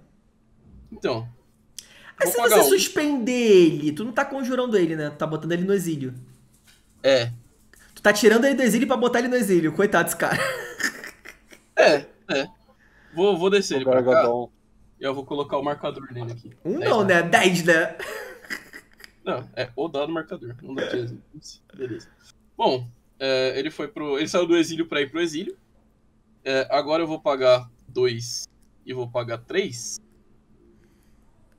Então. Mas se você um. suspender ele, tu não tá conjurando ele, né? Tu tá botando ele no exílio. É. Tu tá tirando ele do exílio pra botar ele no exílio. Coitado desse cara. É, é. Vou, vou descer ele pra cá. E eu vou colocar o marcador nele aqui. Um não, né? Dez, né? Não, é o dado marcador. Não dá Beleza. Bom, é, ele foi pro. Ele saiu do exílio para ir pro exílio. É, agora eu vou pagar dois e vou pagar três.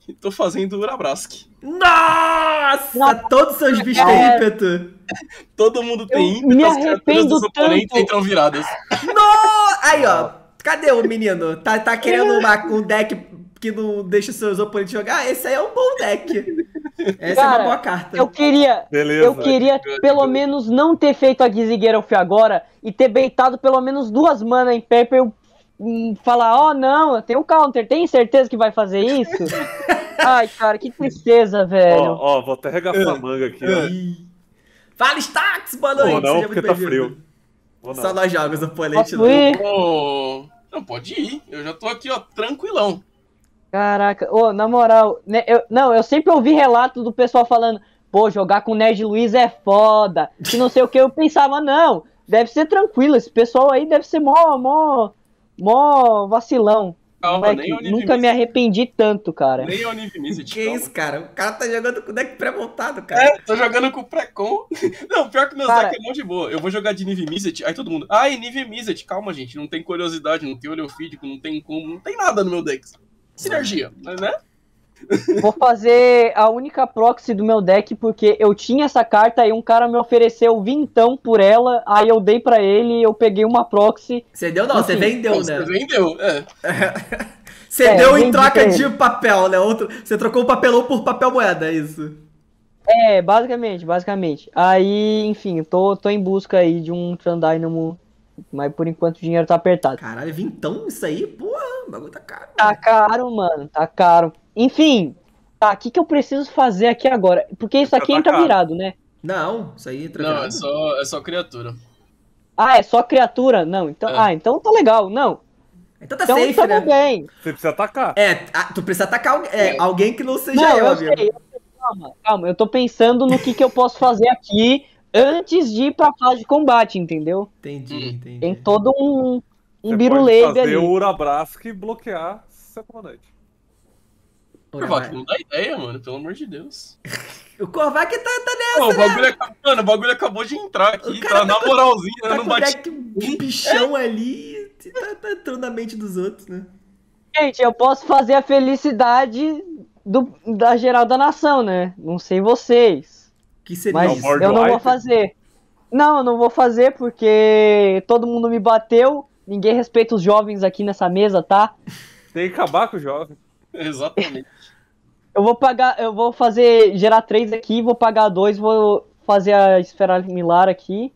E tô fazendo Urabrask. Nossa! Nossa! Todos os seus bichos têm ímpeto. Todo mundo tem ímpeto, as criaturas dos oponentes entram viradas. No! Aí, ó. Cadê o menino? Tá, tá querendo uma, um deck que não deixa seus oponentes jogar? Esse aí é um bom deck. Essa Cara, é uma boa carta. Eu queria, Beleza. eu queria pelo menos não ter feito a Gizzy agora e ter beitado pelo menos duas mana em pé pra eu hum, falar, ó, oh, não, eu tenho counter, tem certeza que vai fazer isso? Ai, cara, que tristeza, velho. Ó, ó, vou até arregaçar a manga aqui, ó. Fala, Stax, boa noite. Pô, não, porque tá frio. Só nós jogos, oponente não. Oh, não, pode ir. Eu já tô aqui, ó, tranquilão. Caraca, ô, na moral, né, eu, não, eu sempre ouvi relato do pessoal falando, pô, jogar com o Nerd Luiz é foda, que não sei o que, eu pensava, não, deve ser tranquilo, esse pessoal aí deve ser mó, mó, mó vacilão. Calma, nem nunca me arrependi tanto, cara. Nem o Onivimizet. Que calma. isso, cara? O cara tá jogando com o deck pré-montado, cara. É, tô jogando com o pré-com. Não, pior que meu deck é mó de boa. Eu vou jogar de Nivimizet, aí todo mundo, ai, Nivimizet, calma, gente, não tem curiosidade, não tem oleofídico, não tem como, não tem nada no meu deck. Sinergia, né? Vou fazer a única proxy do meu deck, porque eu tinha essa carta e um cara me ofereceu vintão por ela, aí eu dei para ele e eu peguei uma proxy. Você deu não, você vendeu, né? Você vendeu, é. você é, deu em troca de papel, né? Outro, você trocou o papelão por papel moeda, é isso? É, basicamente, basicamente. Aí, enfim, tô, tô em busca aí de um Trandynamo mas por enquanto o dinheiro tá apertado. Caralho, vintão isso aí? Porra, o bagulho tá caro. Tá caro, mano, tá caro. Enfim, tá, o que, que eu preciso fazer aqui agora? Porque isso aqui tá entra caro. virado, né? Não, isso aí entra Não, virado. é só, é só criatura. Ah, é só criatura? Não, então. É. Ah, então tá legal. Não. Então tá então, safe, tá né? bem. Você precisa atacar. É, tu precisa atacar é, é. alguém que não seja não, eu, eu sei, eu calma, calma, eu tô pensando no que, que eu posso fazer aqui antes de ir pra fase de combate, entendeu? Entendi, hum. entendi. Tem todo um, um biruleibe ali. fazer o Urabrask e bloquear seu comandante. Korvac, não dá ideia, mano, pelo amor de Deus. o Korvac tá, tá nessa, Pô, o bagulho né? acabou, Mano, o bagulho acabou de entrar aqui, tá, tá na moralzinha, tá não bate... Tá com bichão é. ali, tá, tá entrando na mente dos outros, né? Gente, eu posso fazer a felicidade do, da geral da nação, né? Não sei vocês. Que seria Mas isso? eu não vou fazer. Não, eu não vou fazer porque todo mundo me bateu. Ninguém respeita os jovens aqui nessa mesa, tá? Tem que acabar com os jovens. Exatamente. eu vou pagar, eu vou fazer gerar três aqui, vou pagar dois, vou fazer a esfera milar aqui,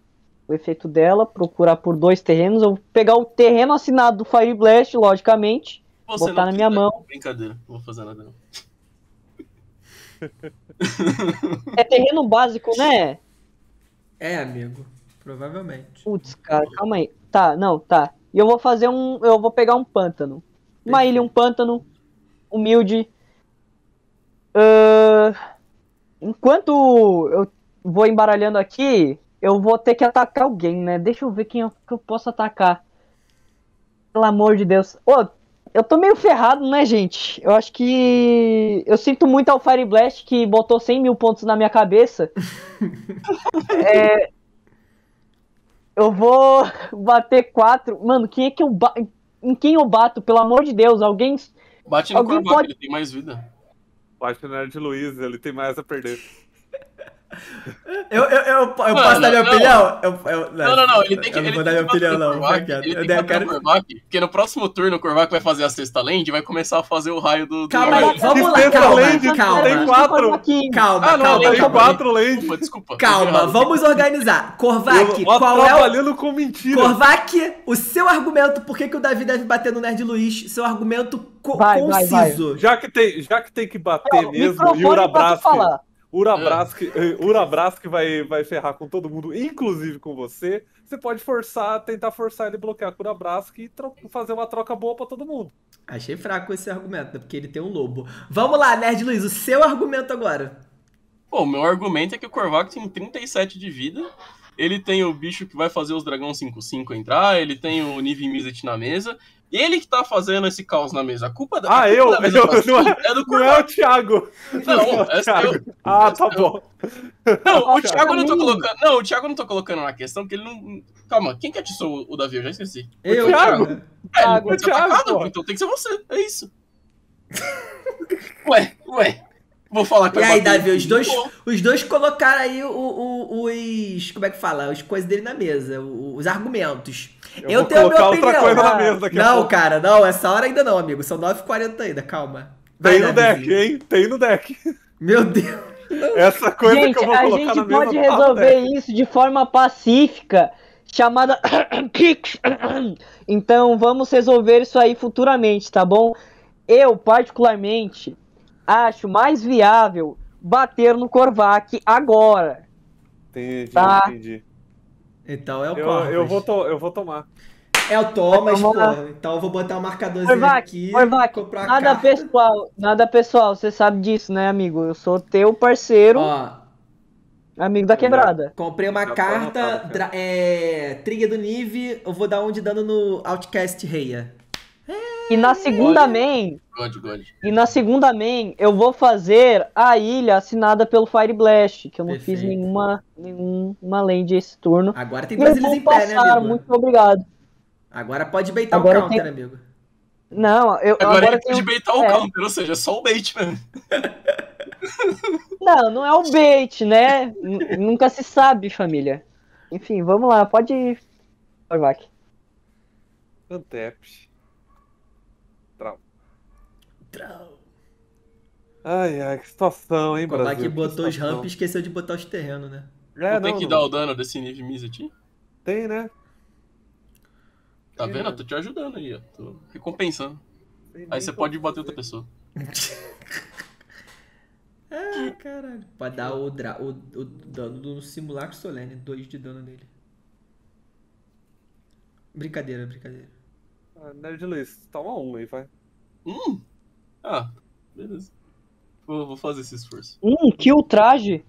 o efeito dela, procurar por dois terrenos. Eu vou pegar o terreno assinado do Fire Blast, logicamente, Você botar na minha mão. Brincadeira, não vou fazer nada não. É terreno básico, né? É, amigo. Provavelmente. Putz, cara, calma aí. Tá, não, tá. E eu vou fazer um. Eu vou pegar um pântano. Uma ilha, um pântano. Humilde. Uh, enquanto eu vou embaralhando aqui, eu vou ter que atacar alguém, né? Deixa eu ver quem eu, que eu posso atacar. Pelo amor de Deus. Ô, oh, eu tô meio ferrado, né, gente? Eu acho que. Eu sinto muito ao Fire Blast que botou 100 mil pontos na minha cabeça. é... Eu vou bater 4. Mano, quem é que eu bato? Em quem eu bato, pelo amor de Deus? Alguém. Bate no Alguém pode... ele tem mais vida. Bate no Nerd Luiz, ele tem mais a perder. Eu, eu, eu, eu Mano, posso dar minha não. opinião? Eu, eu, não, não, não, ele tem que. Eu não vou dar minha opinião, não. Corvac, eu, eu quero... Corvac, porque no próximo turno o Korvac vai fazer a sexta land e vai começar a fazer o raio do. Calma, do... vamos lá, calma, land, calma. Tem quatro. Calma, ah, não, calma. Tem quatro land. Desculpa, desculpa. Calma, vamos organizar. Korvac, qual é o. trabalhando com mentira. Korvac, o seu argumento, por que, que o Davi deve bater no Nerd Luiz? Seu argumento co vai, conciso. Vai, vai. Já, que tem, já que tem que bater mesmo, e o Urabrask. Urabrask, é. Urabrask vai, vai ferrar com todo mundo, inclusive com você. Você pode forçar, tentar forçar ele a bloquear com o Urabrask e fazer uma troca boa para todo mundo. Achei fraco esse argumento, porque ele tem um lobo. Vamos lá, Nerd Luiz, o seu argumento agora. Bom, meu argumento é que o Korvac tem 37 de vida. Ele tem o bicho que vai fazer os dragão 5-5 entrar, ele tem o Niv Mizzet na mesa, ele que tá fazendo esse caos na mesa. A culpa da. Ah, culpa eu? Da mesa eu não, é, é do não é o Thiago. Não, não é essa Thiago. Eu, ah, tá bom. Não, o Thiago eu não tô colocando. Não, o Thiago eu não tô colocando na questão, porque ele não. Calma, quem que atiçou o Davi? Eu já esqueci. Eu, o Thiago. Thiago. É, Thiago, o Thiago. então tem que ser você. É isso. ué, ué. Vou falar com E aí, Davi, os dois, os dois colocaram aí o, o, os. Como é que fala? As coisas dele na mesa, os argumentos. Eu, eu tenho a minha opinião. outra coisa na mesa daqui Não, cara, não, essa hora ainda não, amigo. São 9h40 ainda, calma. Vai, Tem no deck, hein? Tem no deck. Meu Deus. Essa coisa gente, que eu vou colocar na mesa. A gente pode resolver isso de forma pacífica, chamada Então vamos resolver isso aí futuramente, tá bom? Eu, particularmente, acho mais viável bater no Korvac agora. Entendi, tá? entendi. Então é o eu, eu vou, to, eu vou tomar. É o Thomas, então, pô. Então eu vou botar o um marcadorzinho Orvac, aqui. Orvac, nada pessoal, nada pessoal, você sabe disso, né, amigo? Eu sou teu parceiro. Ó. Amigo da quebrada. Comprei uma carta, é, Trigger do Nive, eu vou dar um de dano no Outcast Reia. E na segunda main. God, God. E na segunda main eu vou fazer a ilha assinada pelo Fire Blast, que eu não Perfeito. fiz nenhuma, nenhuma land esse turno. Agora tem duas ilhas em pé, né, amigo? Muito obrigado. Agora pode beitar Agora o counter, tem... amigo. Não, eu agora, agora tenho... pode baitar o é. counter, ou seja, é só o bait mesmo. Não, não é o bait, né? N- Nunca se sabe, família. Enfim, vamos lá, pode ir. Corvac. Antep. Ai, ai, que situação, hein, é Brasil? que botou os situação. ramps e esqueceu de botar os terrenos, né? É, não tem que não. dar o dano desse nível Mizzet. Tem, né? Tá É. vendo? Eu tô te ajudando aí, ó. Tô recompensando. Tem Aí você pode bater outra pessoa. Ah, caralho. Pode dar o, dra o, o dano do simulacro solene. Dois de dano nele. Brincadeira, brincadeira. Ah, Nerd List, toma um aí, vai. Hum! Ah, beleza. Vou, vou fazer esse esforço. Hum, que ultraje.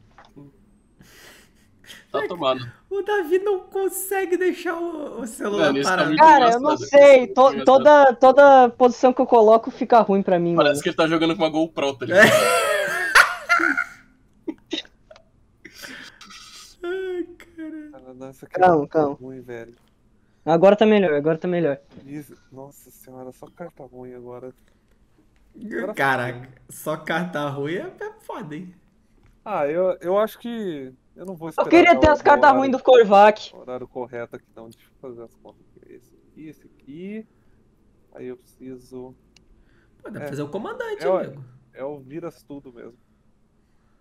Tá tomado. O Davi não consegue deixar o, o celular Mano, tá parado. muito- Cara, eu não sei. to- toda, toda posição que eu coloco fica ruim pra mim, mano. Parece que ele tá jogando com uma GoPro, tá ligado? Ai, caralho. Não, essa aqui Calma, é muito calma. ruim, velho. Agora tá melhor, agora tá melhor. Nossa senhora, só carta ruim agora. Caraca, só carta ruim é é foda, hein? Ah, eu, eu acho que. Eu não vou esperar. Eu queria ter o- as o cartas ruins do Korvac. o Horário correto aqui, não. Deixa eu fazer as contas aqui. Esse aqui, esse aqui. Aí eu preciso. Pô, dá pra É. fazer o comandante, É, amigo. É o viras tudo mesmo.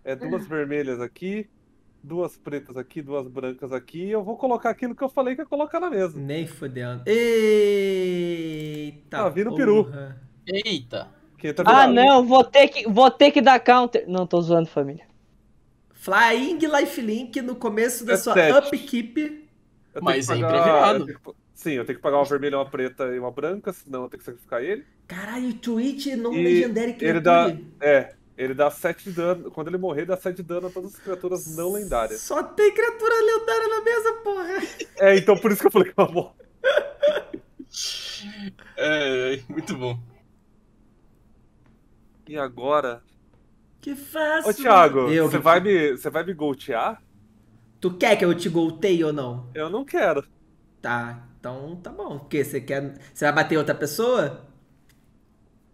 É duas vermelhas aqui, duas pretas aqui, duas brancas aqui. E eu vou colocar aquilo que eu falei que ia colocar na mesa. Nem fodendo. Eita. Ah, vi no peru. Eita! Quem tá Ah, não, vou ter que, vou ter que dar counter. Não, tô zoando, família. Flying Lifelink no começo da É sua sete. upkeep. Eu Mas que é que- Sim, eu tenho que pagar uma vermelha, uma preta e uma branca, senão eu tenho que sacrificar ele. Caralho, Twitch não E legendary Ele dá. criatura. É, ele dá 7 de dano. Quando ele morrer, dá 7 de dano a todas as criaturas não lendárias. Só tem criatura lendária na mesa, porra. É, então por isso que eu falei que ela morre. É, é, muito bom. E agora. Que fácil. Ô, Thiago, Eu, você que- vai me. Você vai me goltear? Tu quer que eu te golteie ou não? Eu não quero. Tá, então tá bom. O quê? Você quer. Você vai bater em outra pessoa?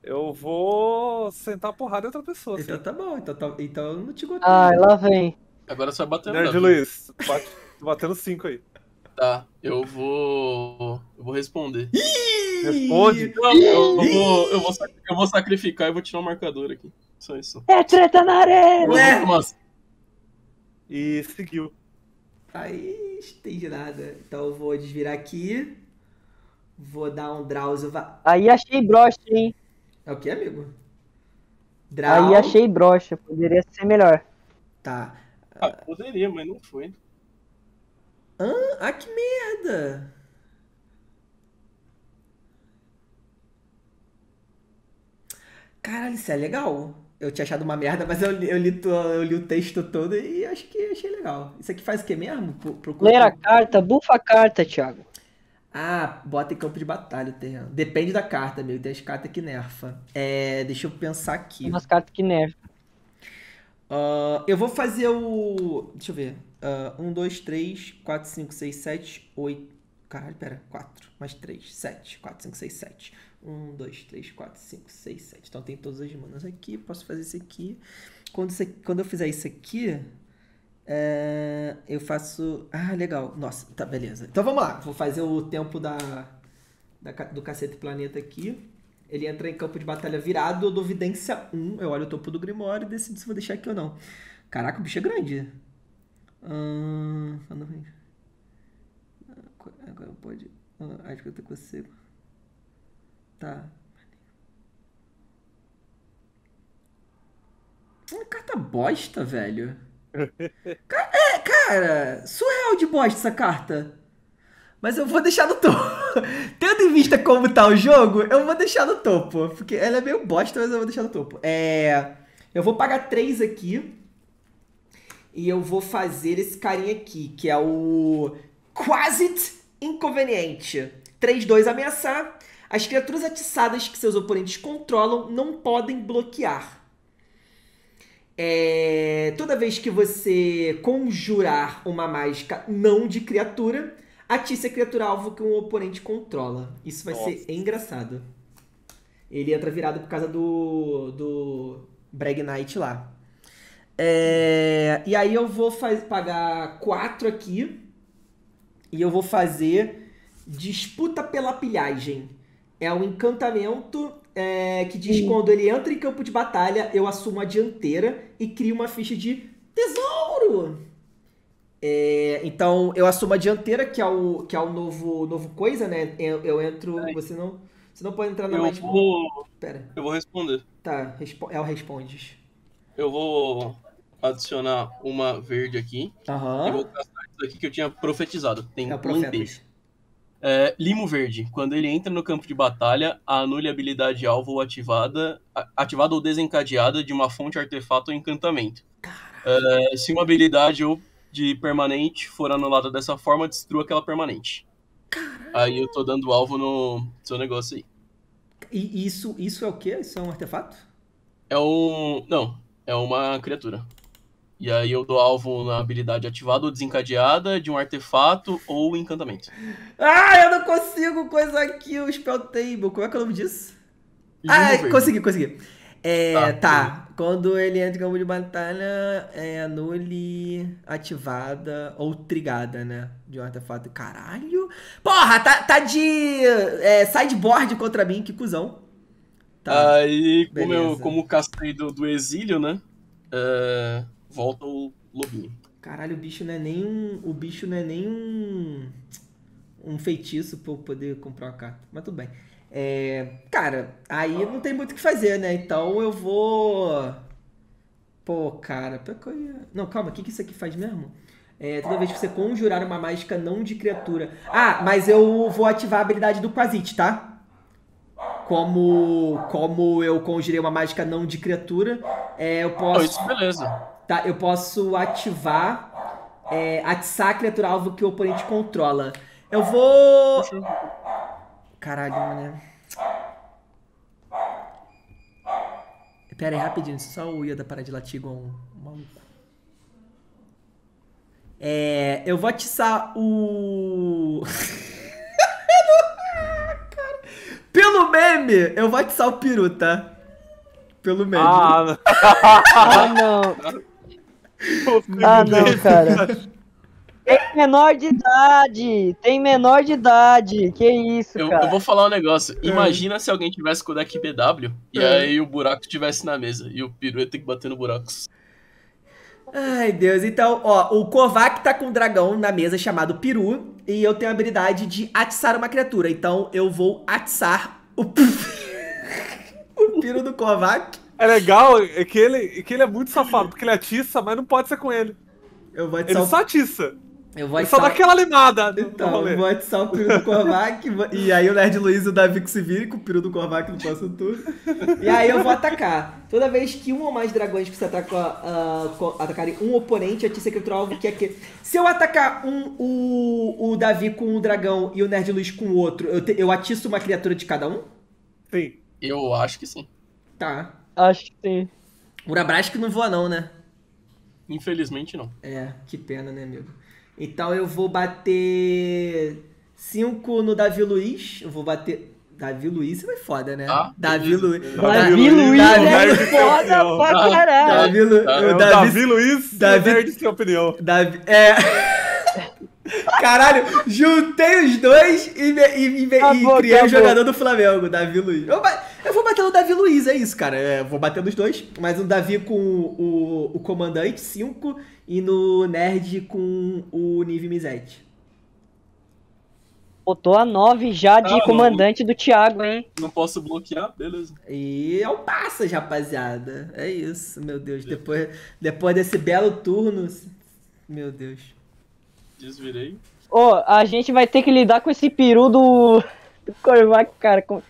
Eu vou sentar a porrada em outra pessoa. Então Assim. tá bom, então, tá- então eu não te golpeio. Ai, lá vem. Agora você vai bater no Nerd Davi. Luiz, bate, batendo 5 aí. Tá, eu vou. Eu vou responder. Responde. Não, eu, eu vou, eu, vou, eu vou sacrificar e vou tirar o marcador aqui. Só isso. É treta na arena! Ué? Mas, E seguiu. Aí, entendi nada. Então eu vou desvirar aqui. Vou dar um Drauzio. Va... Aí achei broxa, hein? É o que, amigo? Draw. Aí achei broxa. Poderia ser melhor. Tá. ah, poderia, mas não foi. Hã? Ah, que merda! Caralho, isso é legal. Eu tinha achado uma merda, mas eu, li- eu, li, eu li o texto todo e acho que achei legal. Isso aqui faz o que mesmo? Pro, pro Ler a carta, bufa a carta, Thiago. Ah, bota em campo de batalha o terreno. Depende da carta, amigo. Tem as cartas que nerfa. É, deixa eu pensar aqui. Tem umas cartas que nervam. Ah, eu vou fazer o. Deixa eu ver. Ah, 1, 2, 3, 4, 5, 6, 7, 8. Caralho, pera. 4, mais 3, 7. 4, 5, 6, 7. 1, 2, 3, 4, 5, 6, 7. Então tem todas as manas aqui. Posso fazer isso aqui. Quando, isso aqui- quando eu fizer isso aqui. é, eu faço. Ah, legal. Nossa, tá, beleza. Então vamos lá. Vou fazer o tempo da, da do Cacete Planeta aqui. Ele entra em campo de batalha virado, eu dou vidência 1. Eu olho o topo do Grimório e decido se vou deixar aqui ou não. Caraca, o bicho é grande. Não- Agora pode. ah, Acho que eu tô consigo. Tá. Uma carta bosta, velho. Ca- É, cara, surreal de bosta essa carta. Mas eu vou deixar no topo. Tendo em vista como tá o jogo, eu vou deixar no topo. Porque ela é meio bosta, mas eu vou deixar no topo. É. Eu vou pagar 3 aqui. E eu vou fazer esse carinha aqui, que é o. Quasit Inconveniente. 3-2 ameaçar. As criaturas atiçadas que seus oponentes controlam não podem bloquear. É, Toda vez que você conjurar uma mágica não de criatura, atice a criatura alvo que um oponente controla. Isso vai Nossa. ser engraçado. Ele entra virado por causa do. do Brag Knight lá. É, e aí eu vou faz, pagar 4 aqui. E eu vou fazer Disputa pela Pilhagem. É um encantamento é, que diz que quando ele entra em campo de batalha, eu assumo a dianteira e crio uma ficha de tesouro. É, então eu assumo a dianteira, que é o, que é o novo, novo coisa, né? Eu, eu entro. Você não. Você não pode entrar na Eu mais. vou. Pera. Eu vou responder. Tá, respo... é o respondes. Eu vou adicionar uma verde aqui. E Aham. vou castar isso aqui que eu tinha profetizado. Tem É um. É, Limo Verde. Quando ele entra no campo de batalha, anule a habilidade alvo ou ativada, ativada ou desencadeada de uma fonte, artefato ou encantamento. É, se uma habilidade ou de permanente for anulada dessa forma, destrua aquela permanente. Aí eu tô dando alvo no seu negócio aí. E isso, isso é o quê? Isso é um artefato? É um. Não, é uma criatura. E aí eu dou alvo na habilidade ativada ou desencadeada de um artefato ou encantamento. Ah, eu não consigo coisa aqui, o Spell Table. Como é que é o nome disso? Ah, consegui, consegui. É, tá. Tá. Quando ele entra em campo de batalha, é anule, ativada ou trigada, né? De um artefato. Caralho! Porra, tá, tá de é, sideboard contra mim, que cuzão. Tá. Aí, como eu como castei do, do exílio, né? é, volta o lobinho. Caralho, o bicho não é nem um. O bicho não é nem um. Um feitiço pra eu poder comprar uma carta. Mas tudo bem. É, cara, aí não tem muito o que fazer, né? Então eu vou. Pô, cara, pior que eu ia- Não, calma, o que, que isso aqui faz mesmo? É, toda vez que você conjurar uma mágica não de criatura. Ah, mas eu vou ativar a habilidade do Quasit, tá? Como, como eu conjurei uma mágica não de criatura, é, eu Oh, posso. isso beleza. Tá, eu posso ativar é, atiçar a criatura alvo que o oponente controla. Eu vou. Caralho, né? Pera aí, rapidinho, só o Ida parar de latir igual um maluco. É, eu vou atiçar o. Cara, Pelo meme, eu vou atiçar o peru, tá? Pelo meme. Ah, Ah, não. Ah, não, cara. Tem menor de idade. Tem menor de idade. Que isso, Eu, cara. eu vou falar um negócio. Imagina se alguém tivesse com o deck BW e É. aí o buraco estivesse na mesa e o peru ia ter que bater no buraco. Ai, Deus. Então, ó, o Kovac tá com um dragão na mesa chamado Peru e eu tenho a habilidade de atiçar uma criatura. Então, eu vou atiçar o, o Peru do Kovac. É legal é que ele, é que ele é muito safado, porque ele atiça, mas não pode ser com ele. Eu vou Ele atiçar, só atiça. eu vou Ele só dá atiçar, aquela limada então, eu vou atiçar o Peru do Kovac vou- e aí o Nerd Luiz e o Davi que se virem com o Peru do Kovac no próximo turno. E aí eu vou atacar. Toda vez que um ou mais dragões que você ataca, ah, co- atacarem um oponente, atiça a criatura alvo que é que. Se eu atacar um, o, o Davi com um dragão e o Nerd Luiz com o outro, eu, te- eu atiço uma criatura de cada um? Sim. Eu acho que sim. Tá. Acho que sim. Urabrask não voa não, né? Infelizmente não. É, que pena, né, amigo? Então eu vou bater 5 no Davi Luiz. Eu vou bater. Davi Luiz foi foda, né? Ah, Davi beleza. Luiz. Davi Luiz Davi- é Davi- foda pra Ah, caralho. Davi, Lu... Tá. É Davi, Davi Luiz Davi- Davi... Nerd sem opinião. Davi. É. Caralho, juntei os dois e, me- e, e, e Acabou, criei o jogador do Flamengo, Davi Luiz. Eu, eu vou bater no Davi Luiz, é isso, cara. É, vou bater nos dois. Mas o Davi com o, o comandante, 5. E no Nerd com o Nive Mizete. Botou a 9 já de Ah, não. comandante do Thiago, hein? Não posso bloquear? Beleza. E é o Passas, rapaziada. É isso, meu Deus. Depois, depois desse belo turno. Meu Deus. Desvirei. Ô, a gente vai ter que lidar com esse peru do, do Corvac, cara. Com-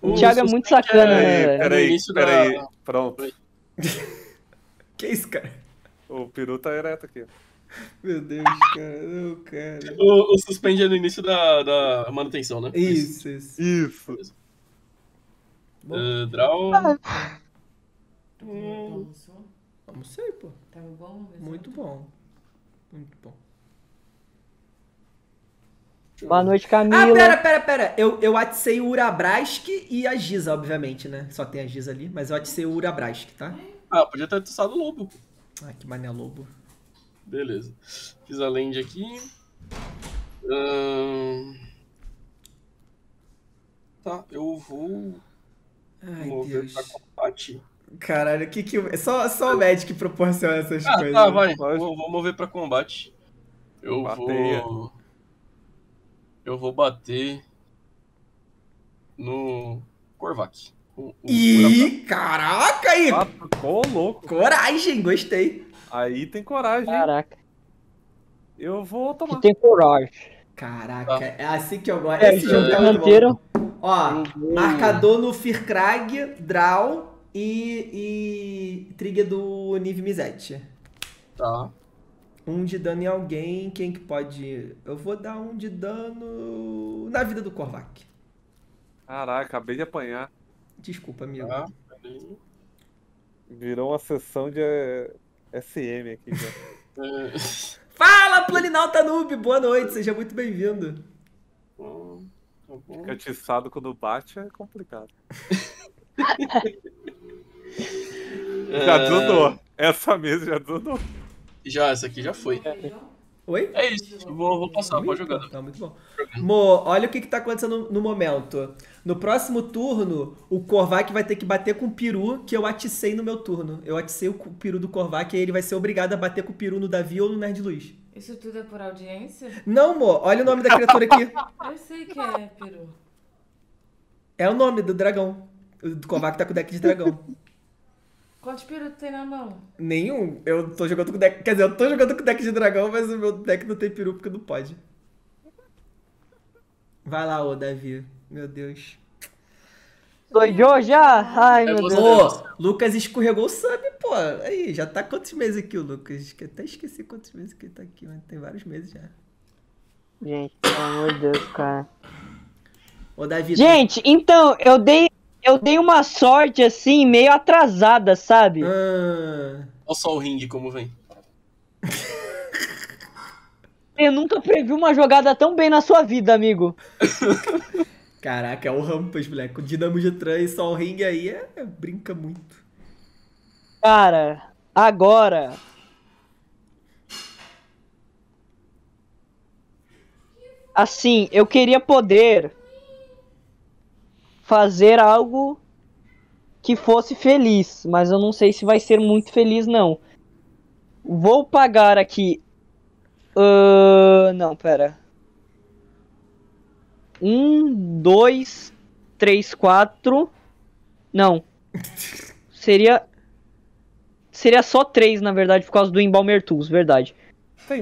O O Thiago é muito sacana, é- né? Peraí, velho? peraí, da-. Pronto. Que isso, cara? O peru tá ereto aqui. Meu Deus, cara. Não, cara. O, o suspende é no início da, da manutenção, né? Isso, isso. Isso. Uh, draw. Hum. Vamos sei, pô. Tava bom? Muito bom. Muito bom. Boa noite, Camila. Ah, pera, pera, pera. Eu, eu aticei o Urabrask e a Giza, obviamente, né? Só tem a Giza ali, mas eu aticei o Urabrask, tá? Ah, podia ter testado o Lobo. Ah, que mané Lobo. Beleza. Fiz a land aqui. Hum... Tá, eu vou Ai, mover Deus. pra combate. Caralho, o que que... Só, só o Magic proporciona essas Ah, coisas. tá, vai. Vou, vou mover pra combate. Eu Bateia. vou. Eu vou bater no Korvac. O- o Ih, caraca aí! Ah, ficou louco. Coragem, gostei. Aí tem coragem. hein? Caraca, Eu vou que tomar. tem coragem. Caraca, Tá. é assim que eu gosto. É, Esse jogo tá muito inteiro. Ó, vou- marcador no Firkrag, Draw e, e trigger do Niv Mizzet. Tá. Um de dano em alguém, quem que pode... Eu vou dar um de dano na vida do Korvac. Caraca, acabei de apanhar. Desculpa, amigo. Peraí. Virou uma sessão de eh, SM aqui já. É, Fala, Planinauta Noob! Boa noite, seja muito bem-vindo. hum, tá. Fica atiçado quando bate é complicado. É, Já desandou. Essa mesa já desandou. Já, essa aqui já foi. Oi? É isso. Vou, vou passar, pode jogar. Tá muito bom. Mo, olha o que, que tá acontecendo no momento. No próximo turno, o Korvac vai ter que bater com o peru que eu aticei no meu turno. Eu aticei o peru do Korvac e ele vai ser obrigado a bater com o peru no Davi ou no Nerd Luz. Isso tudo é por audiência? Não, Mo, olha o nome da criatura aqui. Eu sei que é, Peru. É o nome do dragão. O Korvac tá com o deck de dragão. Quantos Peru tu tem na mão? Nenhum. Eu tô jogando com deck. Quer dizer, eu tô jogando com deck de dragão, mas o meu deck não tem peru porque não pode. Vai lá, ô Davi. Meu Deus. Sou eu já? Ai, É meu você. Deus. Ô, Lucas escorregou o sub, pô. Aí, já tá quantos meses aqui o Lucas? Que até esqueci quantos meses que ele tá aqui, mas tem vários meses já. Gente, pelo amor de Deus, cara. Ô, Davi. Gente, então, eu dei, eu dei uma sorte, assim, meio atrasada, sabe? Ah, Olha só o ringue como vem. Eu nunca previ uma jogada tão bem na sua vida, amigo. caraca, é o Rampas, moleque. O Dinamo de Tran e só o ringue aí é, é- brinca muito. Cara, agora. Assim, eu queria poder fazer algo que fosse feliz, mas eu não sei se vai ser muito feliz, não. Vou pagar aqui. ahn, não, pera. Um, dois, três, quatro. Não. Seria. Seria só três, na verdade, por causa do Embalmer Tools, verdade.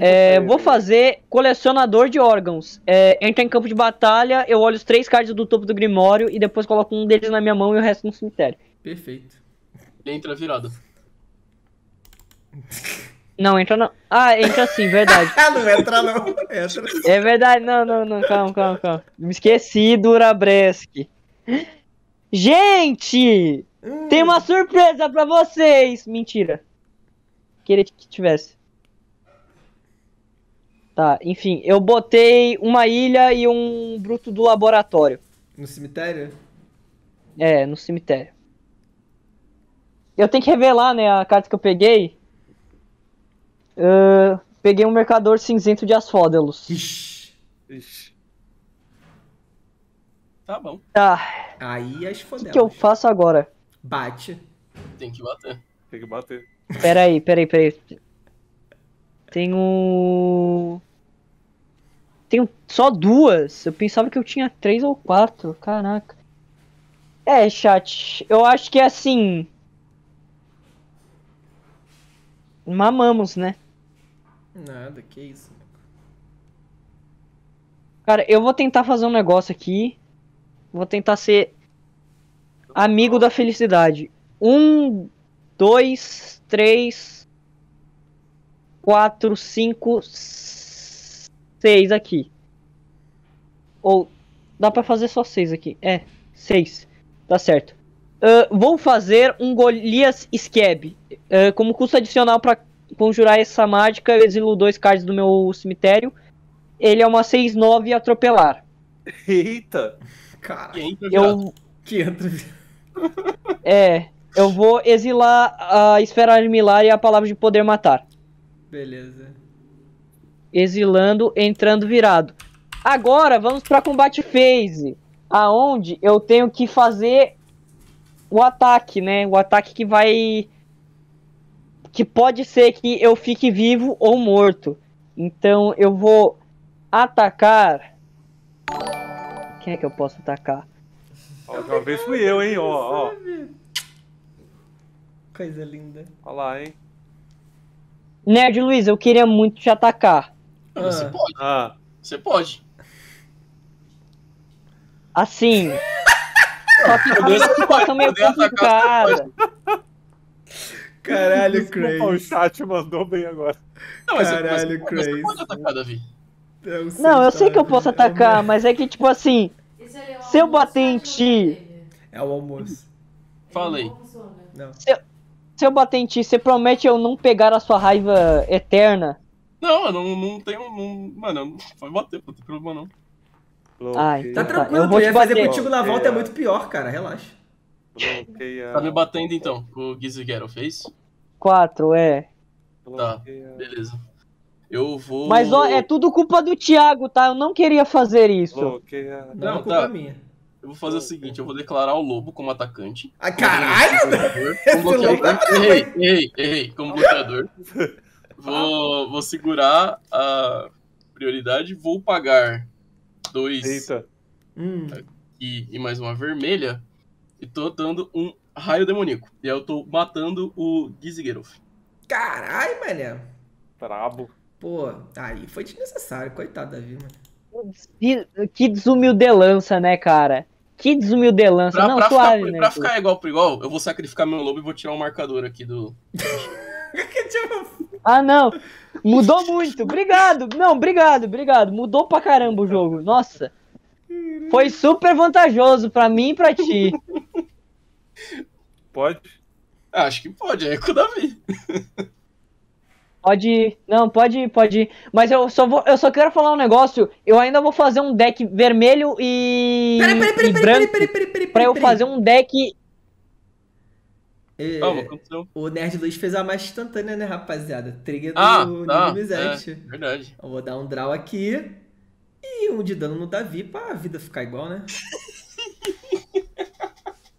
É, vou fazer colecionador de órgãos. É, entra em campo de batalha, eu olho os três cards do topo do Grimório e depois coloco um deles na minha mão e o resto no cemitério. Perfeito. Entra virada. Não, entra não. Ah, entra sim, verdade. Ah, não entra não. Entra. É verdade, não, não, não, calma, calma, calma. Me esqueci do Urabresk. Gente! Tem uma surpresa pra vocês! Mentira. Queria que tivesse. Tá, enfim, eu botei uma ilha e um bruto do laboratório. No cemitério? É, no cemitério. Eu tenho que revelar, né, a carta que eu peguei. Ahn, peguei um mercador cinzento de asfódelos. Ixi. Ixi. Tá bom. Tá, Aí as o que, que eu faço agora? Bate. Tem que bater. Tem que bater. Peraí, peraí, peraí. Tenho. Tenho só duas. Eu pensava que eu tinha três ou quatro. Caraca. É, chat. Eu acho que é assim. Mamamos, né? Nada, que isso. Cara, eu vou tentar fazer um negócio aqui. Vou tentar ser amigo da felicidade. Um, dois, três, quatro, cinco, s- seis aqui. Ou dá pra fazer só seis aqui? É, seis. Tá certo. Ahn, vou fazer um Golias Scab. Ahn, como custo adicional pra conjurar essa mágica, eu exilo dois cards do meu cemitério. ele é uma 6-9 e atropelar. Eita! Cara. Eu, que entra. é, eu vou exilar a esfera armilar e a palavra de poder matar. Beleza. Exilando, entrando virado. Agora vamos para combate phase, aonde eu tenho que fazer o ataque, né? O ataque que vai que pode ser que eu fique vivo ou morto. Então eu vou atacar. Quem é que eu posso atacar? Ó, uma vez fui eu, hein? Ó, ó. Coisa linda. Ó lá, hein? Nerd Luiz, eu queria muito te atacar. Ah, Você Ah. pode, Ah, você pode. Assim. Só que tá Poder- uma situação meio complicada. Caralho, desculpa, o Crazy. chat mandou bem agora. Não, mas, Caralho, mas, mas você Crazy. pode atacar, Davi. Não, eu sei que eu posso atacar, mas é que, tipo assim, se é Se eu bater em ajuda ti-. É o almoço. Fala aí. Ele almoçou, né? Não. se eu bater em ti, você promete eu não pegar a sua raiva eterna? Não, eu não, não tenho. Não, mano, vai bater, não tem problema não. Ai, Tá Tá, tranquilo, eu vou tu te ia fazer bater. contigo na volta é É. muito pior, cara. Relaxa. Bloqueia. Tá me batendo então, o Gizigero, fez? quatro, é. bloqueia. Beleza. Eu vou. Mas ó, é tudo culpa do Thiago, tá? Eu não queria fazer isso. Bloqueia. Não, Não, é culpa tá. minha. Eu vou fazer o seguinte, eu vou declarar o lobo como atacante. Ah, caralho! Como bloqueador. Errei, errei, errei. Como bloqueador. Vou, vou segurar a prioridade. Vou pagar dois Eita. Hum, e, mais uma vermelha. E tô dando um raio demoníaco. E aí eu tô matando o Gizigirov. caralho, mané. Brabo. Pô, aí foi desnecessário. Coitado da Davi, mano. Que, desumildelança, né, cara? Que desumildelança. Pra, não, pra suave, ficar, né? pra ficar igual por igual, eu vou sacrificar meu lobo e vou tirar um marcador aqui do. Ah, não. Mudou muito. Obrigado. Não, obrigado, obrigado. Mudou pra caramba o jogo. Nossa. Foi super vantajoso pra mim e pra ti. Pode? Ah, acho que pode, é com o Davi. Pode ir. Não, pode ir, pode ir. Mas eu só vou, eu só quero falar um negócio. Eu ainda vou fazer um deck vermelho e, Peraí, peraí, e peraí, peraí, branco peraí, peraí, peraí, pra eu peraí. fazer um deck. É, aconteceu. o Nerd Luiz fez a mais instantânea, né, rapaziada? Trigger do Ah, Nido tá. Mizete. É, verdade. Eu vou dar um draw aqui e um de dano no Davi pra vida ficar igual, né?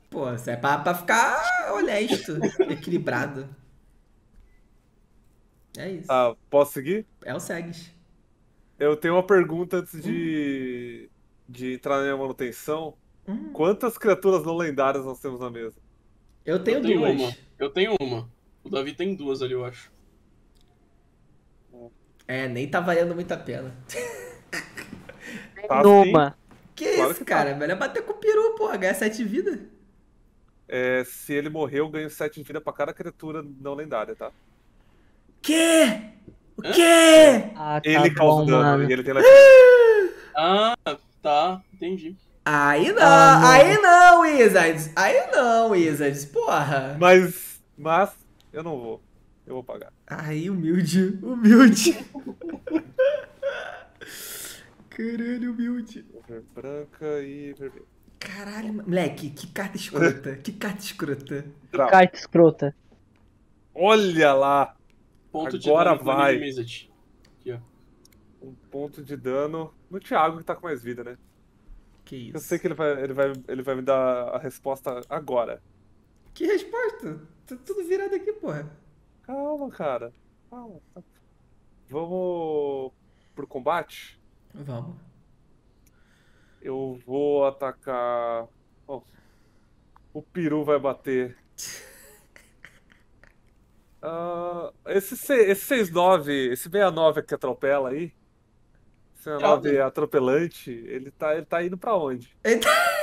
Pô, isso é pra, pra ficar honesto, equilibrado. É isso. Ah, posso seguir? É o Segues. Eu tenho uma pergunta antes de, de entrar na minha manutenção. Hum, Quantas criaturas não lendárias nós temos na mesa? Eu tenho eu tenho duas. uma. Eu tenho uma. O Davi tem duas ali, eu acho. É, nem tá valendo muito a pena. Tá Numa. Que Claro isso, que tá. cara? Melhor bater com o peru, porra. Ganhar sete vidas. É, se ele morrer, eu ganho 7 de vida pra cada criatura não lendária, tá? Quê? O quê? Ah, tá Ele causa bom, dano mano. e ele tem lá. Ah, tá. Entendi. Aí não, Ah, não. aí não, Wizards. Aí não, Wizards. Porra. Mas, mas, eu não vou. Eu vou pagar. Aí, humilde, humilde. Caralho, humilde. Ver branca e vermelha. Caralho, moleque, que carta escrota. que carta escrota. Draw. Carta escrota. Olha lá! Ponto de Agora vai. Aqui, ó. Um ponto de dano no Thiago que tá com mais vida, né? Que isso. Eu sei que ele vai, ele vai, ele vai me dar a resposta agora. Que resposta? Tá tudo virado aqui, porra. Calma, cara. Calma. Vamos pro combate? Vamos. Eu vou atacar. Bom, o peru vai bater. Ah, esse, se- esse 6-9, esse 69 que atropela aí. 69 atropelante, ele tá, ele tá indo pra onde?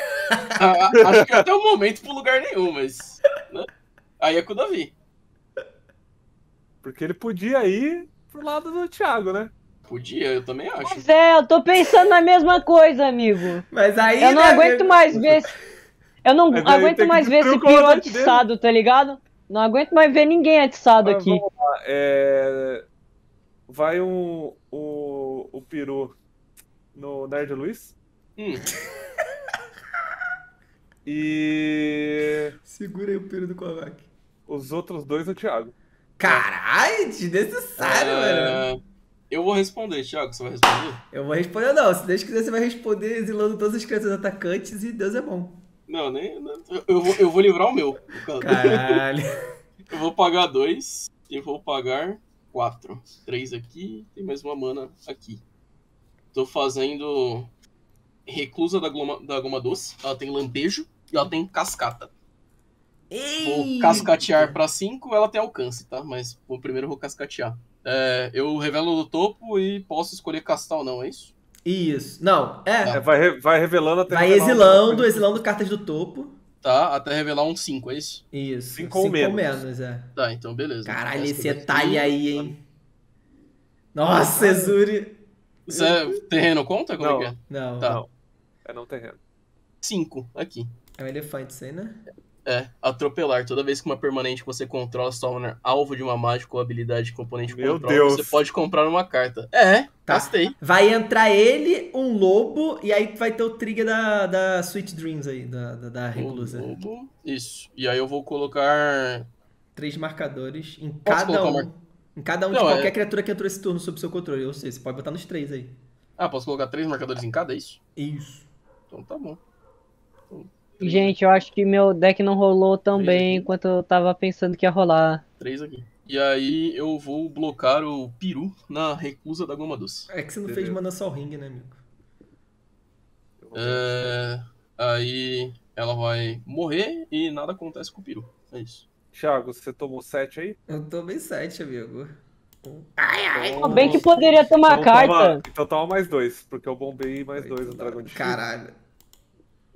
Ah, ah, acho que até o momento pro lugar nenhum, mas. né? Aí é com o Davi. Porque ele podia ir pro lado do Thiago, né? Podia, eu também acho. Pois é, eu tô pensando na mesma coisa, amigo. Mas aí. Eu não né, aguento amigo? mais ver. esse- Eu não Mas aguento mais ver esse destruir o piro comandante dele. atiçado, tá ligado? Não aguento mais ver ninguém atiçado Mas aqui. vamos lá, é, Vai um, o, o peru no Nerd Luiz. Hum. E Segura aí o piro do Kovac. os outros dois no Thiago. Caralho, desnecessário, mano. É, Eu vou responder, Thiago. Você vai responder? Eu vou responder não. Se Deus quiser, você vai responder exilando todas as criaturas atacantes e Deus é bom. Não, nem. não, Eu vou, eu vou livrar o meu. Caralho. Eu vou pagar dois e vou pagar quatro. Três aqui, tem mais uma mana aqui. Tô fazendo reclusa da goma, da goma doce. Ela tem lampejo e ela tem cascata. Vou Ei! cascatear pra cinco, ela tem alcance, tá? Mas vou primeiro eu vou cascatear. É, eu revelo no topo e posso escolher castar ou não, é isso? Isso. Não, é. É, vai, vai revelando até Vai exilando, exilando cartas do topo. Tá, até revelar um 5, é isso? Isso. Cinco ou menos. é. Tá, então beleza. Caralho, esse detalhe aí, hein? Nossa, Ezuri. Isso é terreno conta? Como Não. é que é? Não, Tá. Não. É não terreno. 5, aqui. é um elefante isso aí, né? É, atropelar. Toda vez que uma permanente que você controla se torna alvo de uma mágica ou habilidade de componente Meu controle, Deus. você pode comprar uma carta. É, Tá. gastei. Vai entrar ele, um lobo, e aí vai ter o trigger da, da Sweet Dreams aí, da, da, da reclusa. O lobo. Isso. E aí eu vou colocar. Três marcadores em Posso cada um. mar- Em cada um de Não, é- qualquer criatura que entrou esse turno sob seu controle. Ou seja, você pode botar nos três aí. Ah, posso colocar três marcadores em cada, é isso? Isso. Então tá bom. Gente, eu acho que meu deck não rolou tão Três bem aqui. quanto eu tava pensando que ia rolar. Três aqui. E aí eu vou blocar o peru na recusa da goma doce. É que você não Beleza. fez mana Sol Ring, né, amigo? É... Aí ela vai morrer e nada acontece com o peru. É isso. Thiago, você tomou 7 aí? Eu bem sete, amigo. Então, Bem que poderia ter uma então carta. Toma, então toma mais dois, porque eu bombei mais dois no Dragon de. Caralho.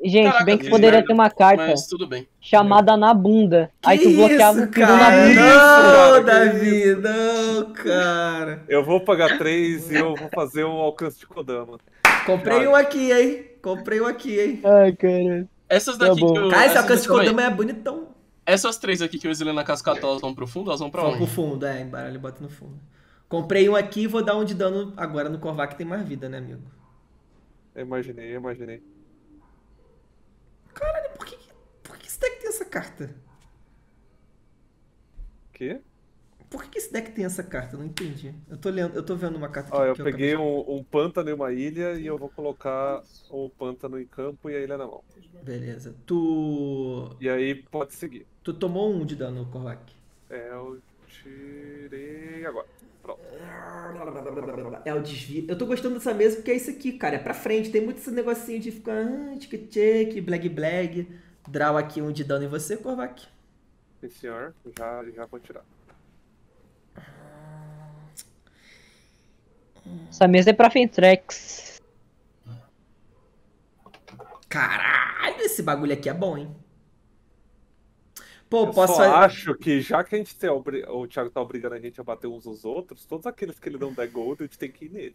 Gente, Caraca, bem que que poderia merda. ter uma carta tudo chamada na bunda. Aí tu Que bloqueava isso, o peru na cara? bunda. Não, cara, que Davi, não, cara. Eu vou pagar 3 e eu vou fazer o alcance de Kodama. Comprei Joga. um aqui, hein? Comprei um aqui, hein? Ai, cara. Essas Tá daqui bom. que eu. Cara, esse alcance de. Kodama é bonitão. Essas três aqui que eu exilei na cascata, elas vão pro fundo? Elas vão pra Vão onde? pro fundo, é, embaralha e bota no fundo. Comprei um aqui e vou dar um de dano agora no Korvac que tem mais vida, né, amigo? Eu imaginei, eu imaginei. Caralho, por que, por que esse deck tem essa carta? Quê? Por que, que esse deck tem essa carta? Eu não entendi. Eu tô lendo, eu tô vendo uma carta Ó, eu que peguei um, um pântano e uma ilha e eu vou colocar o pântano em campo e a ilha na mão. Beleza. Tu. E aí pode seguir. Tu tomou um de dano no Korvac. É, eu tirei agora. É o desvio. Eu tô gostando dessa mesa porque é isso aqui, cara. É pra frente. Tem muito esse negocinho de ficar. Ah, tic tic, blag blag. Draw aqui um de dano em você, Korvac. Sim, senhor. Já, já vou tirar. Essa mesa é pra Fentrex. Caralho, esse bagulho aqui é bom, hein? Pô, Eu posso só fazer. acho que já que a gente tem, obri- o Thiago tá obrigando a gente a bater uns aos outros, todos aqueles que ele não der gold, a gente tem que ir nele.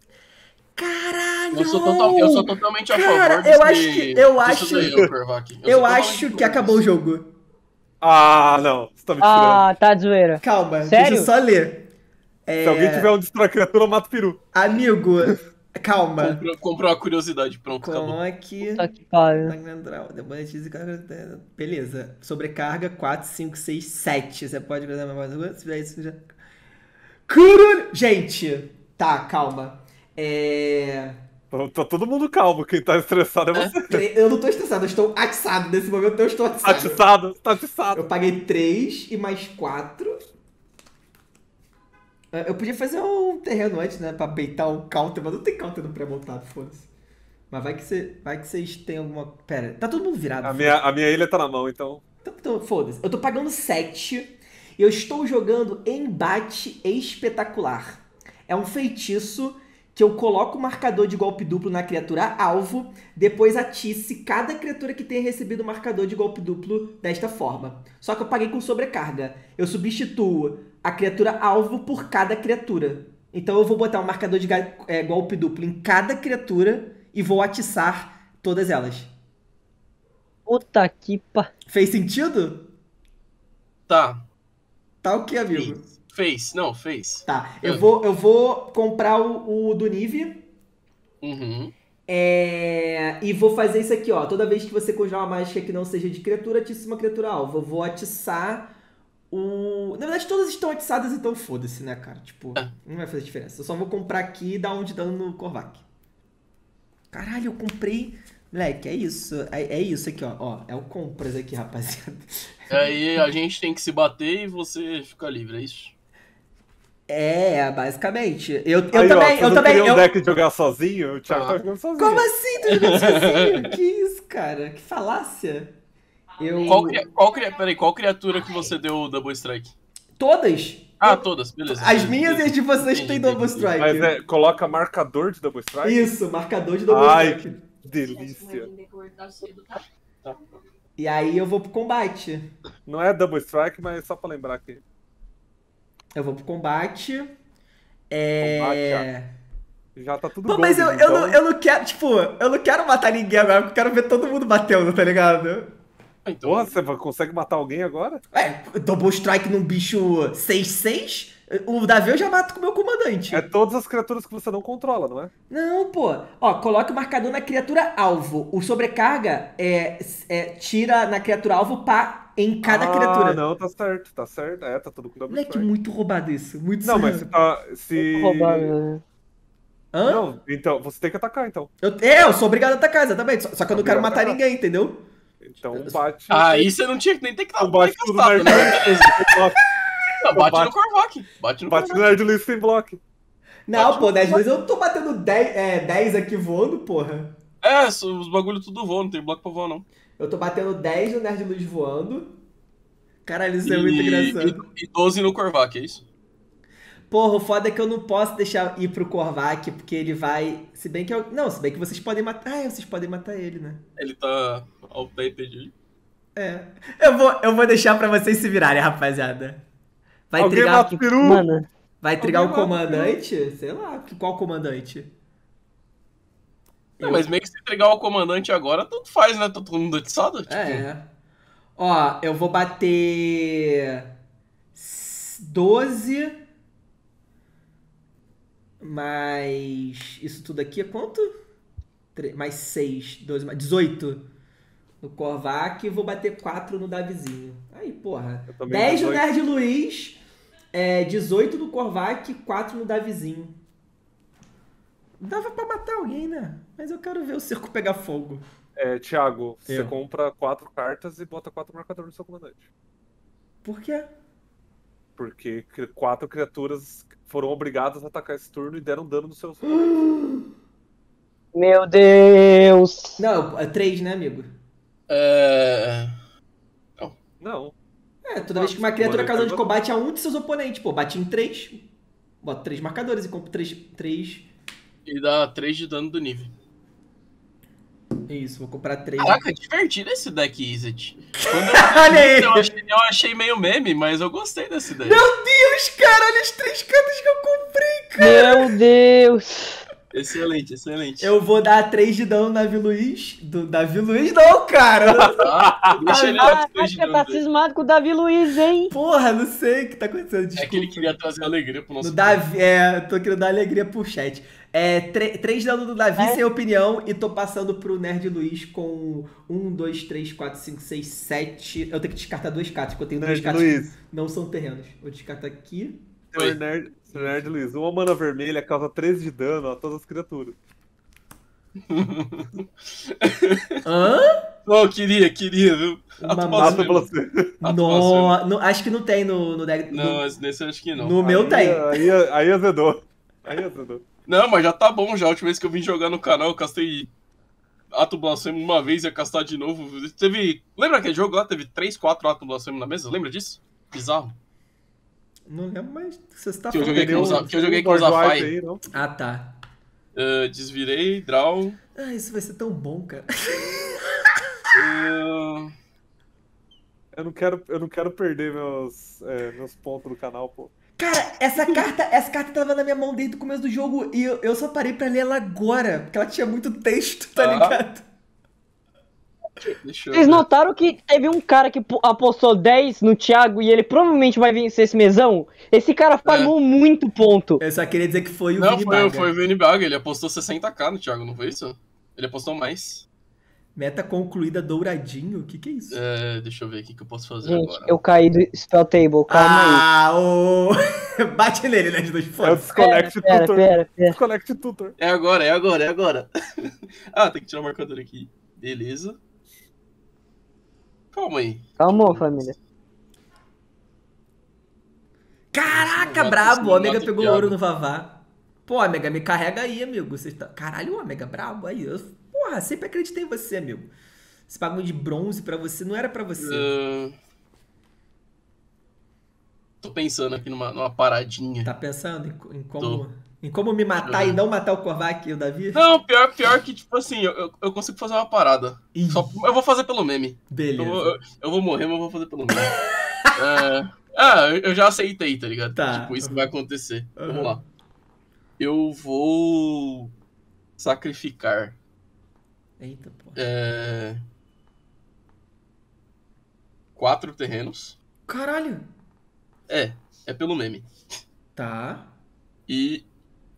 Caralho! Eu sou, total- eu sou totalmente a Cara, favor eu acho que- eu acho- daí. Eu, sou acho que acabou o favor jogo. Ah, não. Você tá me tirando. Ah, tá de zoeira. Calma, Sério? deixa eu só ler. É, Se alguém tiver um criatura, eu mato o peru. Amigo, calma. Comprou, comprou a curiosidade, pronto, acabou. Com aqui. Puta que pariu. Demonetize carga. Beleza. Sobrecarga 4, 5, 6, 7. Você pode fazer mais uma. Se fizer isso já. Gente, tá, calma. É. Tá, tá todo mundo calmo, quem tá estressado é você. tre- Eu não tô estressado, eu estou atiçado. Nesse momento eu estou Tá atiçado. atiçado, tá atiçado. Eu paguei 3 e mais 4. Eu podia fazer um terreno antes, né? Pra beitar um counter, mas não tem counter no pré-montado, foda-se. Mas vai que, você, vai que vocês têm alguma. Pera, tá todo mundo virado. A minha, a minha ilha tá na mão, então. Então, então, foda-se. Eu tô pagando 7 e eu estou jogando Embate Espetacular. É um feitiço que eu coloco o marcador de golpe duplo na criatura alvo, depois atice cada criatura que tenha recebido o marcador de golpe duplo desta forma. Só que eu paguei com sobrecarga. Eu substituo a criatura alvo por cada criatura. Então eu vou botar um marcador de é, golpe duplo em cada criatura e vou atiçar todas elas. Puta que pa... Fez sentido? Tá, Tá o que, amigo? fez. Fez, não, fez. Tá, eu Hum. vou, eu vou comprar o, o do Nive Uhum. É... E vou fazer isso aqui, ó. Toda vez que você conjurar uma mágica que não seja de criatura, atiça uma criatura alvo. Eu vou atiçar o. Na verdade, todas estão atiçadas, então foda-se, né, cara? Tipo, É. não vai fazer diferença. Eu só vou comprar aqui e dar um de dano no Korvac. Caralho, eu comprei. Moleque, é isso. É, é isso aqui, ó. ó. É o compras aqui, rapaziada. Aí a gente tem que se bater e você fica livre, é isso? É, basicamente. Eu, eu Aí, ó, também, você eu também. queria um eu- deck de jogar sozinho? O Thiago Ah. tá jogando sozinho. Como assim? Tu jogando sozinho? que isso, cara? Que falácia. Eu. Qual, qual. Peraí, qual criatura que você deu o Double Strike? Todas? Ah, todas, beleza. As minhas e as de vocês Entendi, têm Double. Strike. Mas é, coloca marcador de double strike? Isso, marcador de Double Ai, Strike. que delícia. E aí eu vou pro combate. Não é double strike, mas só pra lembrar aqui. Eu vou pro combate. É. Já tá tudo Pô, mas eu, golden, eu, então. não, eu não quero, tipo, eu não quero matar ninguém agora, porque eu quero ver todo mundo batendo, tá ligado? Ah, então, Porra, você consegue matar alguém agora? É, Double Strike num bicho 6-6, o Davi eu já mato com o meu comandante. É todas as criaturas que você não controla, não é? Não, pô. Ó, coloque o marcador na criatura alvo. O sobrecarga é, é tira na criatura alvo pá em cada ah, criatura. não, tá certo, tá certo. É, tá tudo com double Moleque, strike. muito roubado isso. Muito Não, mas você tá. Se. Roubado, né? Hã? Não, então, você tem que atacar, então. Eu, é, eu sou obrigado a atacar, exatamente. Só, só que eu não quero matar ninguém, entendeu? Então bate. Aí você não tinha que nem ter que dar bate tudo no né? Nerd. Não, bate, Bate- no Korvac. Bate no Bate no Korvac. Nerd sem bloco. Não, Bate pô, no- 10 vezes eu tô batendo 10, é, 10 aqui voando, porra. É, os bagulho tudo voa, não tem bloco pra voar, não. Eu tô batendo 10 no Nerd Luz voando. Caralho, isso é muito engraçado. E, e 12 no Korvac, é isso? Porra, o foda é que eu não posso deixar ir pro Korvac, porque ele vai. Se bem que eu. Não, se bem que vocês podem matar. Ah, é, vocês podem matar ele, né? Ele tá ao pé e pediu. É. Eu vou, eu vou deixar pra vocês se virarem, rapaziada. Vai Alguém trigar, mata o peru? Mano, vai trigar o alguém mata o comandante? Sei lá, qual comandante? Não, Eu- mas meio que se entregar o comandante agora, tanto faz, né? Tá todo mundo atiçado? Tipo, É. Ó, eu vou bater 12 mais isso tudo aqui é quanto? Tre- Mais 6, 12, mais 18 no Korvac e vou bater 4 no Davizinho. Aí, porra. Eu também 10 no 18. Nerd Luiz, é, 18 no Korvac, 4 no Davizinho. Dava pra matar alguém, né? Mas eu quero ver o circo pegar fogo. É, Thiago, você Eu. compra quatro cartas e bota quatro marcadores no seu comandante. Por quê? Porque cri- quatro criaturas foram obrigadas a atacar esse turno e deram dano no seu. meu Deus. Não, é 3, né, amigo? É. Não. É, toda vez que uma criatura causando de combate a um de seus oponentes, pô, bate em 3, bota 3 marcadores e compro 3. 3... E dá 3 de dano do nível. Isso, vou comprar 3. Caraca, divertido esse deck Izzet. Olha aí! eu, achei, eu achei meio meme, mas eu gostei dessa ideia. Meu Deus, cara, olha as três cartas que eu comprei, cara! Meu Deus. Excelente, excelente. Eu vou dar 3 de dano no Davi Luiz. Do Davi Luiz, não, cara! Ah, deixa ele dar 3 de Caraca, dano. tá cismado com o Davi Luiz, hein? Porra, não sei o que tá acontecendo, É que desculpa. ele queria trazer alegria pro nosso. No Davi, é, tô querendo dar alegria pro chat. É, 3 dano do Davi, É. sem opinião, e tô passando pro Nerd Luiz com 1, 2, 3, 4, 5, 6, 7. Eu tenho que descartar duas cartas, porque eu tenho duas Nerd cartas Luiz. que não são terrenos. Vou descartar aqui. Senhor. Nerd, Senhor Nerd Luiz, uma mana vermelha causa 13 de dano a todas as criaturas. Hã? Não, queria, queria, viu? Mata você. No, no- acho que não tem no, no deck. Não, no- nesse eu acho que não. no meu aí, tem. Aí, aí azedou. Aí azedou. Não, mas já tá bom já. A última vez que eu vim jogar no canal, eu castei Ato Blasfemo uma vez e ia castar de novo. Teve. Lembra aquele jogo lá? Teve 3, 4 Ato Blasfemo na mesa? Lembra disso? Bizarro. Não lembro, mas você tá Que eu falando. joguei com os- que eu joguei com Lord os White Afai. aí, não? Ah, tá. Uh, desvirei, draw. Ah, isso vai ser tão bom, cara. Uh, Eu não quero, eu não quero perder meus, é, meus pontos do canal, pô. Cara, essa carta, essa carta tava na minha mão desde o começo do jogo e eu, eu só parei pra ler ela agora, porque ela tinha muito texto, tá Ah. ligado? Vocês notaram que teve um cara que po- apostou 10 no Thiago e ele provavelmente vai vencer esse mesão? Esse cara farmou muito ponto. Eu só queria dizer que foi o Não, Vini foi, Baga. foi o Vini Baga, ele apostou 60k no Thiago, não foi isso? Ele apostou mais. Meta concluída douradinho? O que que é isso? É, deixa eu ver o que, que eu posso fazer Gente, agora. eu caí do Spell Table, calma aí. ah, o... Bate nele, né? De dois É o Disconnect Pera, Tutor. pera, pera. Disconnect Tutor. É agora, é agora, é agora. ah, tem que tirar o marcador aqui. Beleza. Calma aí. Calma, família. Caraca, brabo. O não, pegou ouro no Vavá. Pô, Ômega, me carrega aí, amigo. Você tá... Caralho, Ômega, brabo aí. Eu... Porra, sempre acreditei em você, amigo. Esse bagulho de bronze pra você não era pra você. Ah, Tô pensando aqui numa, numa paradinha. Tá pensando em, em como, em como me matar Tô. e não matar o Kovac e o Davi? Não, pior, pior que, tipo assim, eu, eu- eu consigo fazer uma parada. Ih, Só, eu vou fazer pelo meme. Eu, beleza. vou- eu- eu vou morrer, mas eu vou fazer pelo meme. É, ah, eu eu já aceitei, tá ligado? Tá. Tipo, isso vai acontecer. Uhum. Vamos lá. Eu vou sacrificar Eita, porra. é, quatro terrenos. Caralho. É, é pelo meme. Tá. E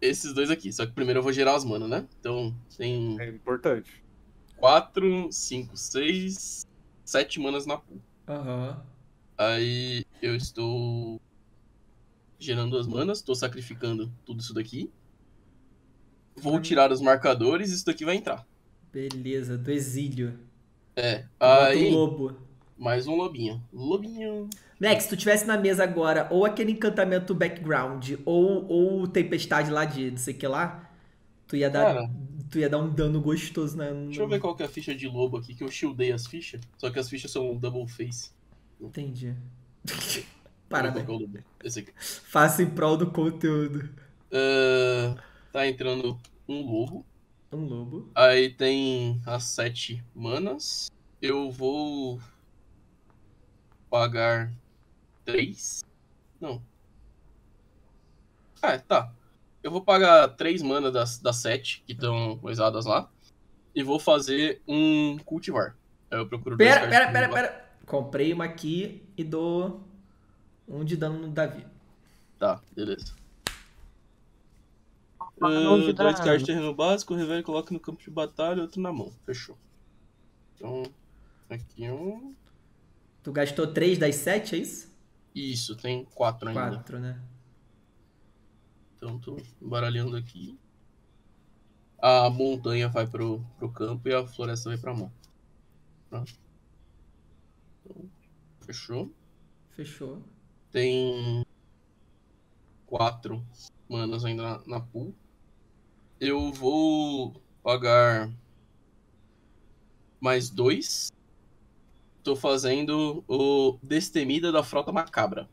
esses dois aqui. Só que primeiro eu vou gerar as manas, né? Então tem É importante. 4, 5, 6, 7 manas na pool. Aham. Aí eu estou gerando as manas, estou sacrificando tudo isso daqui. Vou tirar os marcadores e isso daqui vai entrar. Beleza, do exílio. É, aí o lobo. mais um lobinho. Lobinho. Max, se tu tivesse na mesa agora ou aquele encantamento background ou, ou tempestade lá de não sei o que lá, tu ia dar, Cara. tu ia dar um dano gostoso na. Deixa eu ver qual que é a ficha de lobo aqui, que eu shieldei as fichas. Só que as fichas são double face. Entendi. Parabéns. é. Esse aqui. Faça em prol do conteúdo. Ah, tá entrando um lobo. Um lobo. Aí tem as sete manas. Eu vou pagar três. Não. Ah, tá. Eu vou pagar três manas das, das sete que estão coisadas lá. E vou fazer um cultivar. Aí eu procuro dois Pera, pera, pera, pera. Comprei uma aqui e dou um de dano no Davi. Tá, beleza. De dois de terreno básico, revela e coloca no campo de batalha, outro na mão. Fechou. Então, aqui um. Tu gastou três das sete, é isso? Isso, tem quatro ainda. Quatro, né? Então tô embaralhando aqui. A montanha vai pro, pro campo e a floresta vai pra mão. Pronto. Então, fechou. Fechou. Tem quatro manas ainda na, na pool. Eu vou pagar mais dois. Tô fazendo o Destemida da Frota Macabra.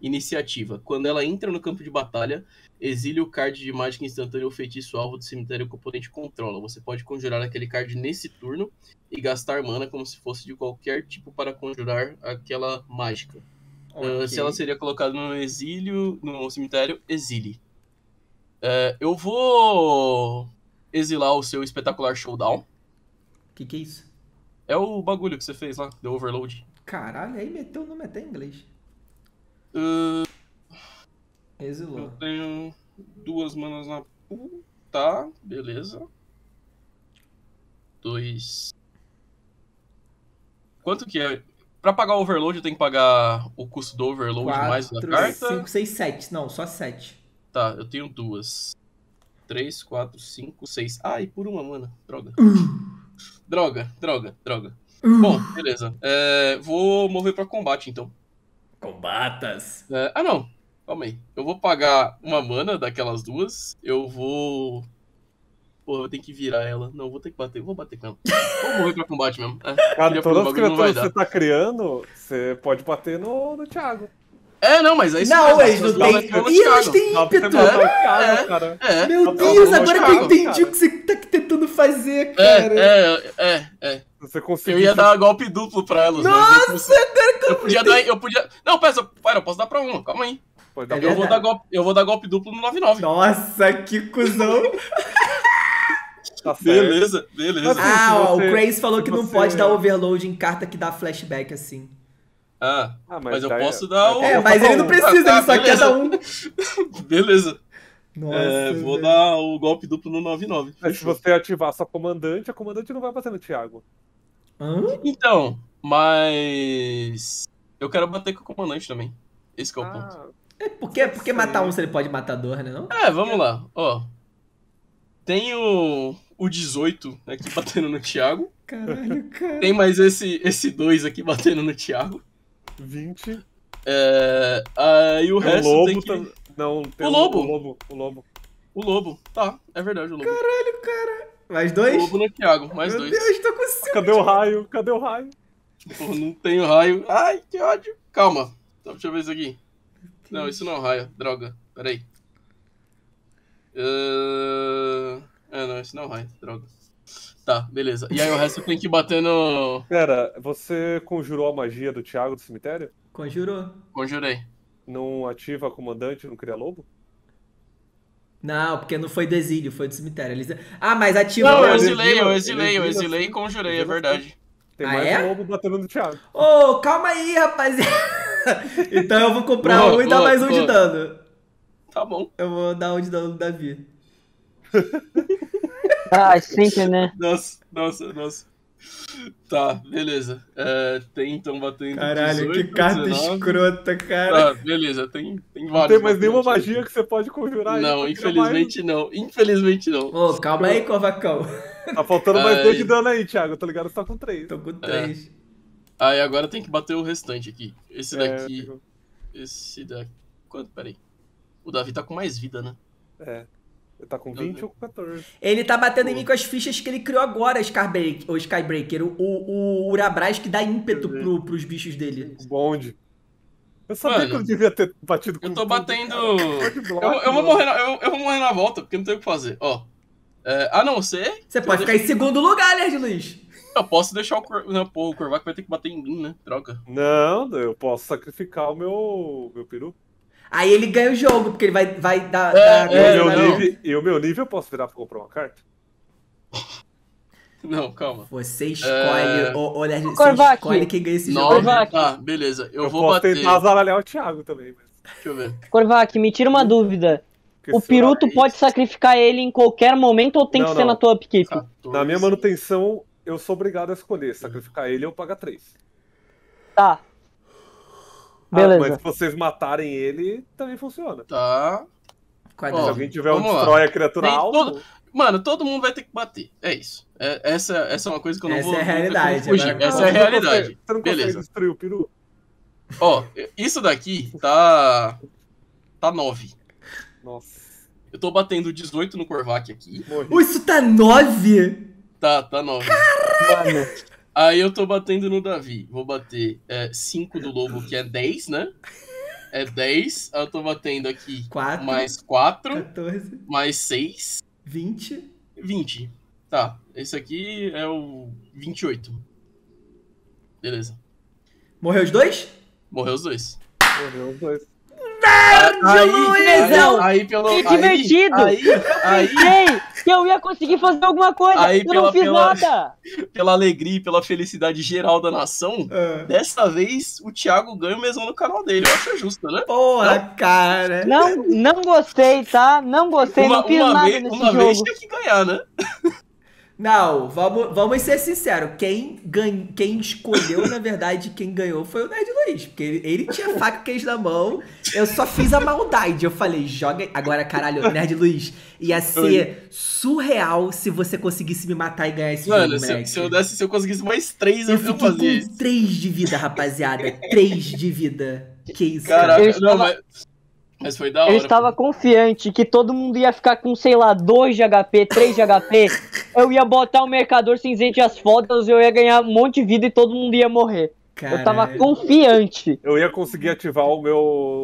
Iniciativa. Quando ela entra no campo de batalha, exile o card de mágica instantânea ou feitiço alvo do cemitério que o oponente controla. Você pode conjurar aquele card nesse turno e gastar mana como se fosse de qualquer tipo para conjurar aquela mágica. Uh, Ok. se ela seria colocada no exílio, no cemitério, exile. Uh, eu vou exilar o seu espetacular showdown. Que que é isso? É o bagulho que você fez lá, do overload. Caralho, aí meteu o nome até em inglês. Uh, eu Exilou. tenho duas manas na. Tá, beleza. Dois. Quanto que é? Pra pagar o overload, eu tenho que pagar o custo do overload mais da Quatro, carta. cinco, seis, sete. Não, só sete. Tá, eu tenho duas. Três, quatro, cinco, seis. Ai, por uma, mana. Droga. Droga, droga, droga. Bom, beleza. É, vou mover pra combate, então. Combatas. É, ah, não. Calma aí. Eu vou pagar uma mana daquelas duas. Eu vou... Pô, eu tenho que virar ela. Não, vou ter que bater. Vou bater com ela. Vou mover pra combate mesmo. É, Cara, todas as criaturas que você tá criando, você pode bater no, no Thiago. É, não, mas é isso Não, mesmo, eles não no Ih, eles Thiago. têm ímpeto. o Thiago, É. cara. É, Meu Deus, agora que eu entendi cara. o que você tá tentando fazer, é, cara. é, é, é. Você conseguir. Eu ia dar golpe duplo pra elas. eu Nossa, agora que eu Eu podia dar, eu podia. Não, pera, pera, eu posso dar pra uma, calma aí. Pode dar É Eu vou, dar golpe, eu vou dar golpe duplo no 99. Nossa, que cuzão. Tá. Beleza, beleza. Ah, ó, você- o Crazy falou que não pode dar overload em carta que dá flashback assim. Ah, Ah, mas eu daí- posso dar o- É, mas ele não um. precisa, Ah, ele só quer dar um. beleza. Nossa, É, vou velho. dar o golpe duplo no 99. Mas se você ativar sua comandante, a comandante não vai bater no Thiago. Hã? Então, mas. Eu quero bater com o comandante também. Esse que é o ponto. Ah, É, por que, por que matar um se ele pode matar dois, né? Não? É, vamos lá. Ó. Tem o, o 18 aqui batendo no Thiago. Caralho, cara. Tem mais esse, esse 2 aqui batendo no Thiago. 20. É, aí o resto o lobo tem que... tam- Não, tem O lobo. O lobo. O lobo. O lobo. Tá, é verdade, o lobo. Mais O dois? lobo no Thiago, mais Meu dois. Deus, tô com cinco. Cadê o raio? Cadê o raio? Pô, não tenho raio. Ai, que ódio. Calma. Então, deixa eu ver isso aqui. Não, isso não é um raio. Droga. Peraí. Uh... É, não, isso não é um raio. Droga. Tá, beleza. E aí o resto tem que bater no... Pera, você conjurou a magia do Thiago do cemitério? Conjurou. Conjurei. Não ativa a comandante, não cria lobo? Não, porque não foi do exílio, foi do cemitério. Eles... Ah, mas ativa. Não, eu exilei, eu exilei, eu exilei e assim, conjurei, é vira verdade. Tem Ah, mais é? um lobo batendo no Thiago. Ô, calma aí, rapaziada. então eu vou comprar Boa, um e dar boa, mais um de boa. dano. Tá bom. Eu vou dar um de dano no Davi. Ah, sempre, né? Nossa, nossa, nossa. Tá, beleza. É, tem então batendo Caralho, 18, que carta 19. escrota, cara. Tá, beleza, tem, tem Não vários. tem mais nenhuma magia que você pode conjurar aí Não, criar infelizmente não. Infelizmente não. Ô, calma aí, Corvacão. mais. Tá faltando mais Ai. dois de dano aí, Thiago. Tá ligado? Você tá com três. Tô com três. Aí agora tem que bater o restante aqui. Esse É, daqui. Esse daqui. Quanto? Peraí. O Davi tá com mais vida, né? É. Ele tá com 20 ou com 14. Ele tá batendo em mim com as fichas que ele criou agora, o Skybreaker. O, o, o Urabras que dá ímpeto pro, pros bichos dele. O bonde. Eu sabia Mano, que eu devia ter batido com Eu tô batendo. Eu, eu vou morrer na, eu, eu vou morrer na volta, porque não tem o que fazer. Ó. É, a não ser. Você pode ficar em segundo lugar, Nerd Luiz. Eu posso deixar o. Cor... Não, pô, o Corvac vai ter que bater em mim, né? Droga. Não, eu posso sacrificar o meu, meu peru. Aí ele ganha o jogo, porque ele vai, vai dar. É, dar é, e, o meu nível, e o meu nível eu posso virar pra comprar uma carta? Não, calma. Você escolhe, É. ô, ô, Nerd, você Corvac. escolhe quem ganha esse jogo. Nove. Corvac. Tá, beleza. Eu, Eu, vou posso bater. tentar azaralhar o Thiago também. Mas... Deixa eu ver. Corvac, me tira uma dúvida. porque O se eu- Piru, tu pode sacrificar ele em qualquer momento ou tem Não, que ser não. na tua upkeep? 14. Na minha manutenção, eu sou obrigado a escolher. Sacrificar ele ou pagar 3. Tá. Ah, Beleza. mas se vocês matarem ele, também funciona. Tá. Ó, se alguém tiver um lá. destrói a criatura todo- Mano, todo mundo vai ter que bater. É isso. É- essa, essa é uma coisa que eu não Essa vou. é a realidade, fugir. agora- Essa Não, é a você realidade. consegue- Você não consegue Beleza. destruir o peru? Ó, isso daqui tá. Tá 9. Nossa. Eu tô batendo 18 no Corvac aqui. Morri. Isso tá 9? Tá, tá 9. Mano. Aí eu tô batendo no Davi. Vou bater 5 do Lobo, que é 10, né? É 10. Aí eu tô batendo aqui 4, mais 4, 14, mais 6, 20. 20. Tá, esse aqui é o 28. Beleza. Morreu os dois? Morreu os dois. Morreu os dois. Aí, Luizão! aí, aí pelo. Que divertido! Aí, aí, Pensei que eu ia conseguir fazer alguma coisa. Aí, eu pela- não fiz pela- nada. pela alegria e pela felicidade geral da nação, Ah. dessa vez o Thiago ganha o mesão no canal dele. Eu acho justo, né? Porra, cara. Não, não gostei, tá? Não gostei, uma não fiz uma nada vez, nesse uma jogo. vez tinha que ganhar, né? Não, vamos, vamos ser sinceros. Quem, ganha, quem escolheu, na verdade, quem ganhou foi o Nerd Luiz. Porque ele, ele tinha faca queijo na mão. Eu só fiz a maldade. Eu falei, joga. Agora, caralho, Nerd Luiz, ia ser surreal se você conseguisse me matar e ganhar esse Mano, jogo, se, moleque. se eu desse, se eu conseguisse mais três, Eu eu, eu fiquei com. 3 de vida, rapaziada. 3 de vida. Que isso, Caraca, cara. Não, mas, mas foi da hora. Eu estava pô. confiante que todo mundo ia ficar com, sei lá, 2 de HP, 3 de HP. Eu ia botar o Mercador Cinzente as fodas, eu ia ganhar um monte de vida e todo mundo ia morrer. Eu tava Caralho. confiante. Eu ia conseguir ativar o meu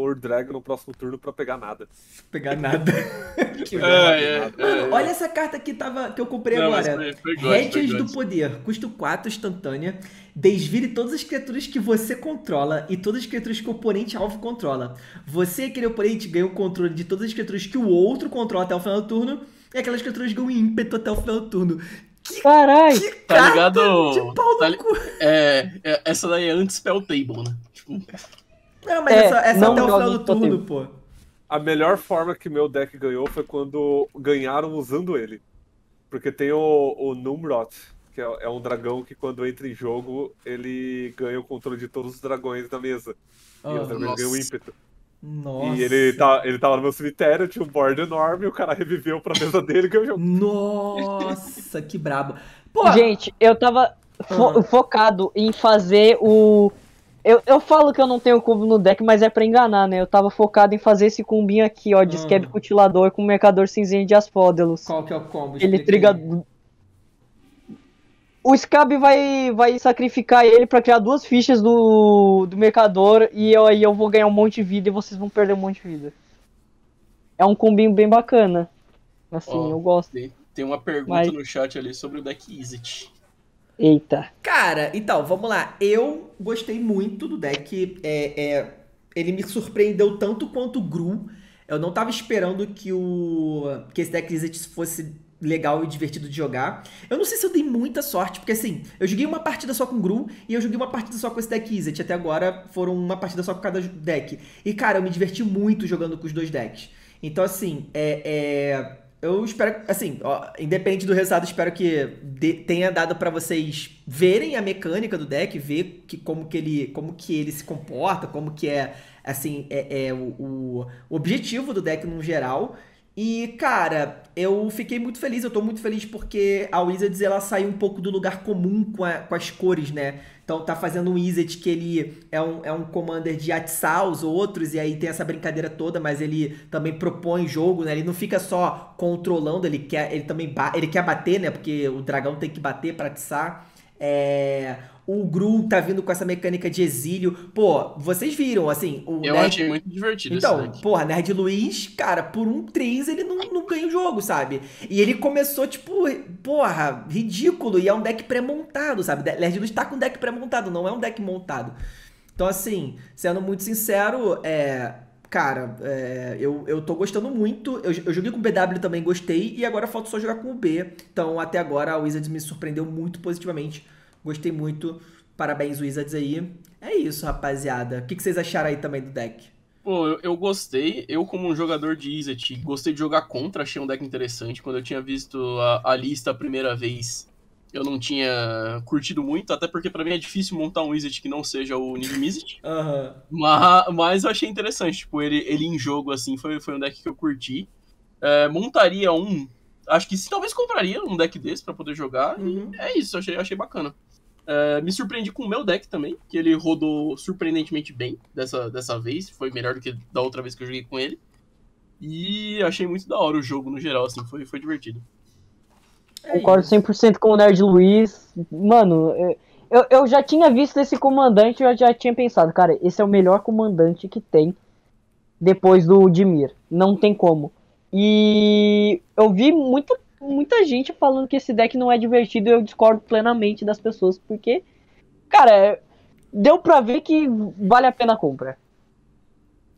Urdrag no próximo turno pra pegar nada. pegar nada. que É, é, é. Mano, olha essa carta que, tava, que eu comprei Não, agora. Rédeas do. Poder. Custo 4, instantânea. Desvire todas as criaturas que você controla e todas as criaturas que o oponente alvo controla. Você e aquele oponente ganha o controle de todas as criaturas que o outro controla até o final do turno. E aquelas criaturas ganham ímpeto até o final do turno. Caralho. Que Tá ligado? de pau Tá no li- cu. É, é, essa daí é anti-spell table, né? Tipo, Não, mas É, essa, essa não até o final do turno, pô. a melhor forma que meu deck ganhou foi quando ganharam usando ele. Porque tem o, o Numrot, que é, é, um dragão que quando entra em jogo, ele ganha o controle de todos os dragões da mesa. Oh, e os dragões ganham ímpeto. Nossa. E ele, tá, ele tava no meu cemitério, tinha um board enorme, e o cara reviveu pra mesa dele e ganhou. Nossa, que brabo. Pô. Gente, eu tava fo focado em fazer o. Eu, eu falo que eu não tenho combo no deck, mas é pra enganar, né? Eu tava focado em fazer esse combinho aqui, ó, de Scab Cutilador com Mercador Cinzinho de Aspódelos. Qual que é o combo? Ele triga o Scab vai, vai sacrificar ele para criar duas fichas do, do Mercador e eu, aí eu vou ganhar um monte de vida e vocês vão perder um monte de vida. É um combinho bem bacana. Assim, oh, eu gosto. Tem, tem uma pergunta Mas... no chat ali sobre o deck Izzet. Eita. Cara, então, vamos lá. Eu gostei muito do deck. É, é, ele me surpreendeu tanto quanto o Gru. Eu não tava esperando que o que esse deck Izzet fosse legal e divertido de jogar. Eu não sei se eu dei muita sorte, porque assim, eu joguei uma partida só com Gru e eu joguei uma partida só com esse deck Izzet. Até agora foram uma partida só com cada deck. E cara, eu me diverti muito jogando com os dois decks. Então assim, é, é eu espero, assim, ó, independente do resultado, espero que de, tenha dado para vocês verem a mecânica do deck, ver que, como, que ele, como que ele se comporta, como que é, assim, é, é o, o, objetivo do deck no geral. E, cara, eu fiquei muito feliz, eu tô muito feliz porque a Wizards ela saiu um pouco do lugar comum com, a, com as cores, né? Então tá fazendo um Wizard que ele é um, é um commander de atiçar os outros, e aí tem essa brincadeira toda, mas ele também propõe jogo, né? Ele não fica só controlando, ele quer, ele também ele quer bater, né? Porque o dragão tem que bater pra atiçar. É, o Gru tá vindo com essa mecânica de exílio. Pô, vocês viram, assim. O Eu Nerd... achei muito divertido Então, porra, Nerd Luiz, cara, por um 3 ele não, não ganha o jogo, sabe? E ele começou, tipo, porra, ridículo. E é um deck pré-montado, sabe? Nerd Luiz tá com deck pré-montado, não é um deck montado. Então, assim, sendo muito sincero, é. Cara, é, eu, eu tô gostando muito. Eu, eu joguei com o BW também, gostei. E agora falta só jogar com o B. Então, até agora, a Wizards me surpreendeu muito positivamente Gostei muito. Parabéns, Wizards aí. É isso, rapaziada. O que, vocês acharam aí também do deck? Pô, eu, eu, gostei. Eu, como um jogador de Izzet, gostei de jogar contra, achei um deck interessante. Quando eu tinha visto a, a lista a primeira vez, eu não tinha curtido muito, até porque para mim é difícil montar um Izzet que não seja o Niv Mizzet. uhum. mas, mas eu achei interessante, tipo, ele, ele em jogo, assim, foi, foi um deck que eu curti. É, montaria um. Acho que talvez compraria um deck desse para poder jogar. Uhum. é isso, achei, achei bacana. Uh, me surpreendi com o meu deck também, que ele rodou surpreendentemente bem dessa, dessa vez. Foi melhor do que da outra vez que eu joguei com ele. E achei muito da hora o jogo no geral, assim, foi, foi divertido. É Concordo 100% com o Nerd Luiz. Mano, eu, eu já tinha visto esse comandante e eu já tinha pensado, cara, esse é o melhor comandante que tem depois do Dimir. Não tem como. E eu vi muita muita gente falando que esse deck não é divertido e eu discordo plenamente das pessoas, porque, cara, deu pra ver que vale a pena a compra.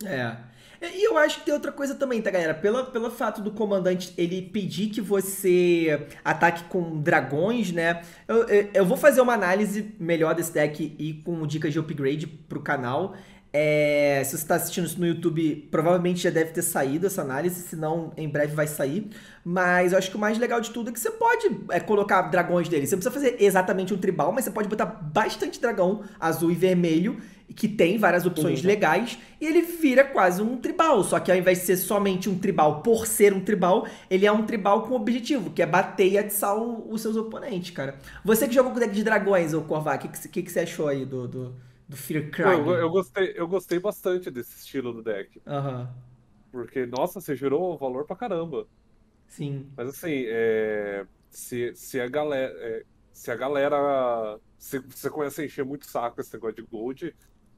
É. E eu acho que tem outra coisa também, tá, galera? Pelo, pelo fato do comandante ele pedir que você ataque com dragões, né? Eu, eu, eu vou fazer uma análise melhor desse deck e com dicas de upgrade pro canal. É, se você está assistindo isso no YouTube, provavelmente já deve ter saído essa análise, se não, em breve vai sair. Mas eu acho que o mais legal de tudo é que você pode é, colocar dragões dele. Você não precisa fazer exatamente um tribal, mas você pode botar bastante dragão azul e vermelho, que tem várias opções uhum. legais, e ele vira quase um tribal. Só que ao invés de ser somente um tribal por ser um tribal, ele é um tribal com objetivo, que é bater e atiçar o, os seus oponentes, cara. Você que jogou com deck de dragões, ô Corvac, o que, que, que, você achou aí do... do do Fear. Eu, eu, gostei, eu gostei bastante desse estilo do deck. Uhum. Porque, nossa, você gerou valor pra caramba. Sim. Mas assim, é, se, se a galera. É, se a galera. Se você começa a encher muito saco esse negócio de gold,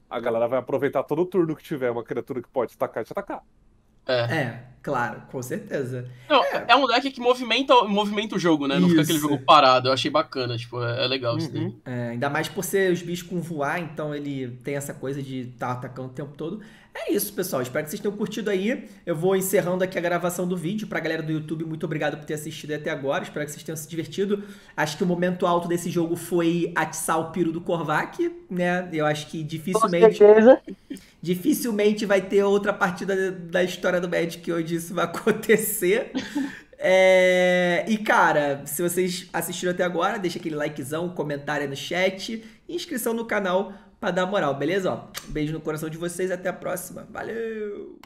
a galera vai aproveitar todo turno que tiver uma criatura que pode atacar e te atacar. É. é. Claro, com certeza. Não, é. é. um deck que movimenta, movimenta o jogo, né? Não isso. fica aquele jogo parado. Eu achei bacana, tipo, é, é legal uhum. isso daí. É, ainda mais por ser os bichos com voar, então ele tem essa coisa de estar tá atacando o tempo todo. É isso, pessoal. Espero que vocês tenham curtido aí. Eu vou encerrando aqui a gravação do vídeo. Pra galera do YouTube, muito obrigado por ter assistido até agora. Espero que vocês tenham se divertido. Acho que o momento alto desse jogo foi atiçar o piro do Korvac, né? Eu acho que dificilmente. Com certeza. Dificilmente vai ter outra partida da história do Magic onde isso vai acontecer. É... E, cara, se vocês assistiram até agora, deixa aquele likezão, comentário aí no chat inscrição no canal para dar moral, beleza? Ó, beijo no coração de vocês, até a próxima. Valeu!